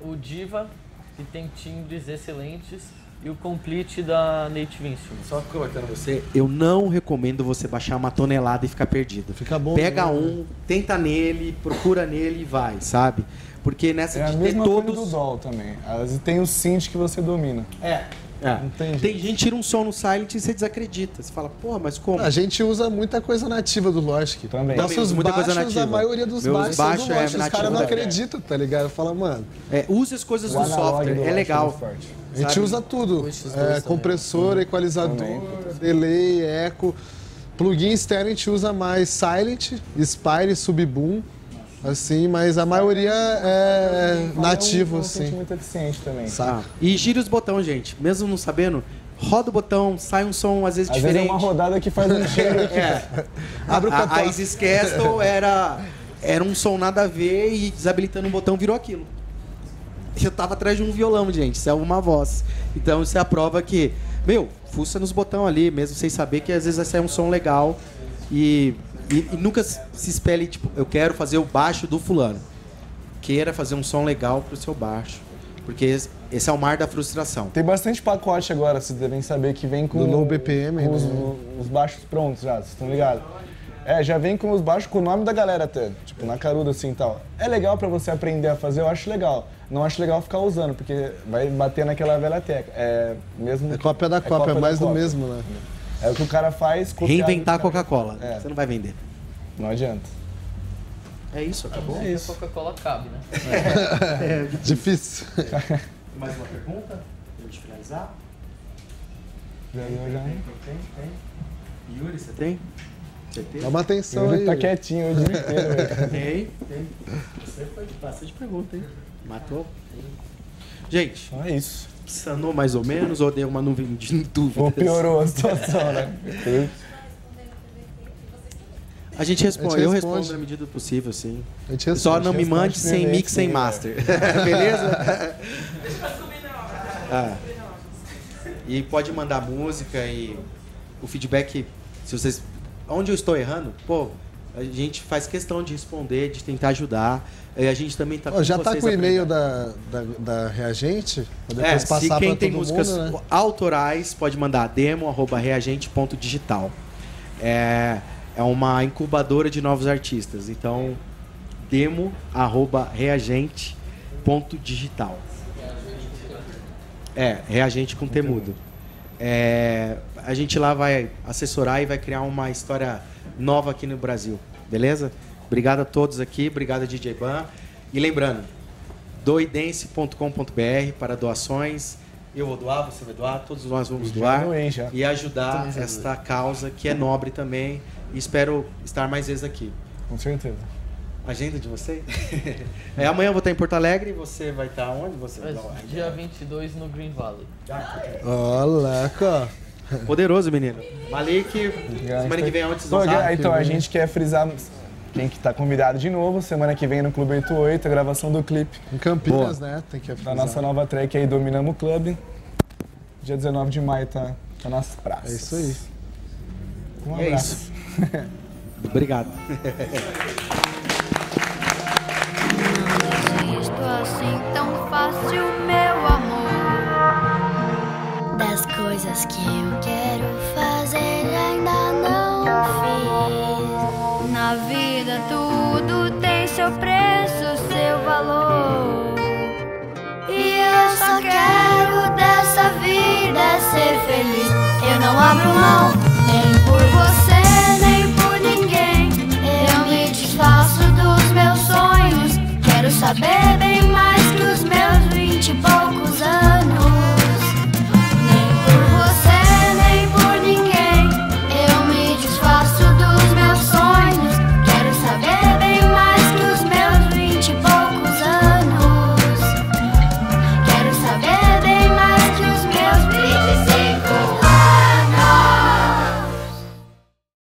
[SPEAKER 4] O Diva, que tem timbres excelentes. E o Complete da Native Instruments.
[SPEAKER 3] Só cortando você, eu não recomendo você baixar uma tonelada e ficar perdido.
[SPEAKER 5] Fica bom.
[SPEAKER 3] Pega
[SPEAKER 5] né?
[SPEAKER 3] um, tenta nele, procura nele e vai, sabe? Porque nessa
[SPEAKER 1] É a
[SPEAKER 3] de ter
[SPEAKER 1] mesma
[SPEAKER 3] todos.
[SPEAKER 1] coisa do DOL também. Tem o synth que você domina.
[SPEAKER 3] É. é.
[SPEAKER 1] Tem
[SPEAKER 3] Tem gente que tira um som no silent e você desacredita. Você fala, porra, mas como?
[SPEAKER 5] A gente usa muita coisa nativa do Logic.
[SPEAKER 1] Também.
[SPEAKER 5] Nossos
[SPEAKER 3] muita coisa
[SPEAKER 5] baixos,
[SPEAKER 3] nativa.
[SPEAKER 5] a maioria dos
[SPEAKER 3] Meus
[SPEAKER 5] baixos,
[SPEAKER 3] baixos
[SPEAKER 5] do
[SPEAKER 3] é
[SPEAKER 5] Logic. Os
[SPEAKER 3] nativo
[SPEAKER 5] caras não acreditam, tá ligado? Fala, mano,
[SPEAKER 3] É, use as coisas
[SPEAKER 1] O
[SPEAKER 3] do software,
[SPEAKER 1] do
[SPEAKER 3] é
[SPEAKER 1] Logic
[SPEAKER 3] legal.
[SPEAKER 5] a gente
[SPEAKER 3] Sabe?
[SPEAKER 5] usa tudo. É,
[SPEAKER 4] também.
[SPEAKER 5] compressor, equalizador,
[SPEAKER 1] Também.
[SPEAKER 5] delay, eco. Plugin externo a gente usa mais Silent, Spire, Subboom, assim, mas a maioria é nativo,
[SPEAKER 1] é um,
[SPEAKER 5] assim.
[SPEAKER 1] muito eficiente também.
[SPEAKER 5] Saca?
[SPEAKER 3] E gira os botões, gente. Mesmo não sabendo, roda o botão, sai um som às vezes
[SPEAKER 1] Às vezes é
[SPEAKER 3] diferente.
[SPEAKER 1] uma rodada que faz um cheiro aqui.
[SPEAKER 3] É.
[SPEAKER 5] Abre o
[SPEAKER 3] a, a
[SPEAKER 5] capô.
[SPEAKER 3] Isis Castle era, era um som nada a ver e desabilitando um botão virou aquilo. Eu tava atrás de um violão, gente. Isso é uma voz. Então isso é a prova que, meu, fuça nos botões ali, mesmo sem saber que às vezes vai sair um som legal e, e- e nunca se espelhe, tipo, eu quero fazer o baixo do fulano. Queira fazer um som legal pro seu baixo. Porque esse esse é o mar da frustração.
[SPEAKER 1] Tem bastante pacote agora, vocês devem saber que vem com,
[SPEAKER 5] Do low BPM,
[SPEAKER 1] com os,
[SPEAKER 5] né?
[SPEAKER 1] os baixos prontos já, vocês estão ligados? É, já vem com os baixos com o nome da galera até, tipo, na caruda assim e tal. É legal pra você aprender a fazer, eu acho legal. Não acho legal ficar usando, porque vai bater naquela velha tecla. É mesmo.
[SPEAKER 5] É cópia da cópia, é mais do mesmo, né?
[SPEAKER 1] É o que o cara faz.
[SPEAKER 3] Reinventar a. Coca-Cola.
[SPEAKER 1] É.
[SPEAKER 3] Você não vai vender.
[SPEAKER 1] Não adianta.
[SPEAKER 3] É isso, acabou.
[SPEAKER 4] É isso. Coca-Cola cabe, né?
[SPEAKER 5] Difícil.
[SPEAKER 3] Mais uma pergunta? Pra gente finalizar?
[SPEAKER 1] Já deu, já.
[SPEAKER 3] Tem, tem. Yuri, você tem? Você tem?
[SPEAKER 5] Dá uma atenção aí.
[SPEAKER 1] tá quietinho o dia inteiro, velho.
[SPEAKER 3] Tem, tem. Você foi bastante pergunta, hein? Matou? Gente,
[SPEAKER 1] Então é isso.
[SPEAKER 3] Sanou mais ou menos ou deu uma nuvem de dúvidas?
[SPEAKER 1] Ou piorou a situação, né?
[SPEAKER 3] A gente responde,
[SPEAKER 5] A gente
[SPEAKER 3] eu
[SPEAKER 5] responde.
[SPEAKER 3] respondo na medida do possível, sim.
[SPEAKER 5] A gente
[SPEAKER 3] Só
[SPEAKER 5] responde.
[SPEAKER 3] não me
[SPEAKER 1] responde
[SPEAKER 3] mande sem mix, sem master. Beleza? Ah. E pode mandar música e o feedback, se vocês. Onde eu estou errando, pô, a gente faz questão de responder, de tentar ajudar. E a gente também tá
[SPEAKER 5] Ó, já tá
[SPEAKER 3] vocês
[SPEAKER 5] com o e-mail da, da, da Reagente? Pra
[SPEAKER 3] É,
[SPEAKER 5] depois
[SPEAKER 3] se
[SPEAKER 5] passar
[SPEAKER 3] quem
[SPEAKER 5] pra
[SPEAKER 3] tem músicas
[SPEAKER 5] mundo, né?
[SPEAKER 3] autorais pode mandar demo@reagente.digital. É, é uma incubadora de novos artistas. Então, demo@reagente.digital. É, reagente com temudo. É, a gente lá vai assessorar e vai criar uma história nova aqui no Brasil, beleza? Obrigado a todos aqui, obrigado a DJ Ban. E lembrando, doidense.com.br para doações. Eu vou doar, você vai doar, todos nós vamos doar
[SPEAKER 1] doei, já.
[SPEAKER 3] e ajudar esta causa que é nobre também. E espero estar mais vezes aqui.
[SPEAKER 1] Com certeza.
[SPEAKER 3] Agenda de você? é, amanhã eu vou estar em Porto Alegre, você vai estar onde? Você vai estar
[SPEAKER 4] Dia 22 no Green Valley.
[SPEAKER 5] Ó, louco.
[SPEAKER 3] Poderoso, menino. Malik, semana que vem onde vocês vão
[SPEAKER 1] Pô,
[SPEAKER 3] estar?
[SPEAKER 1] Então, a gente quer frisar quem que tá convidado de novo, semana que vem no Clube 88, a gravação do clipe
[SPEAKER 5] Em Campinas, né? Tem que
[SPEAKER 1] da nossa nova track aí, Dominamos o Clube. Dia 19 de maio tá, tá nas praças.
[SPEAKER 5] É isso aí.
[SPEAKER 1] Um
[SPEAKER 3] E é
[SPEAKER 1] abraço.
[SPEAKER 3] isso. Obrigado.
[SPEAKER 10] fácil, meu amor. Das coisas que eu quero fazer ainda não fiz. Na vida tudo tem seu preço, seu valor. E eu só quero dessa vida ser feliz. Eu não abro mão, nem por você, nem por ninguém. Eu me desfaço dos meus sonhos. Quero saber bem mais que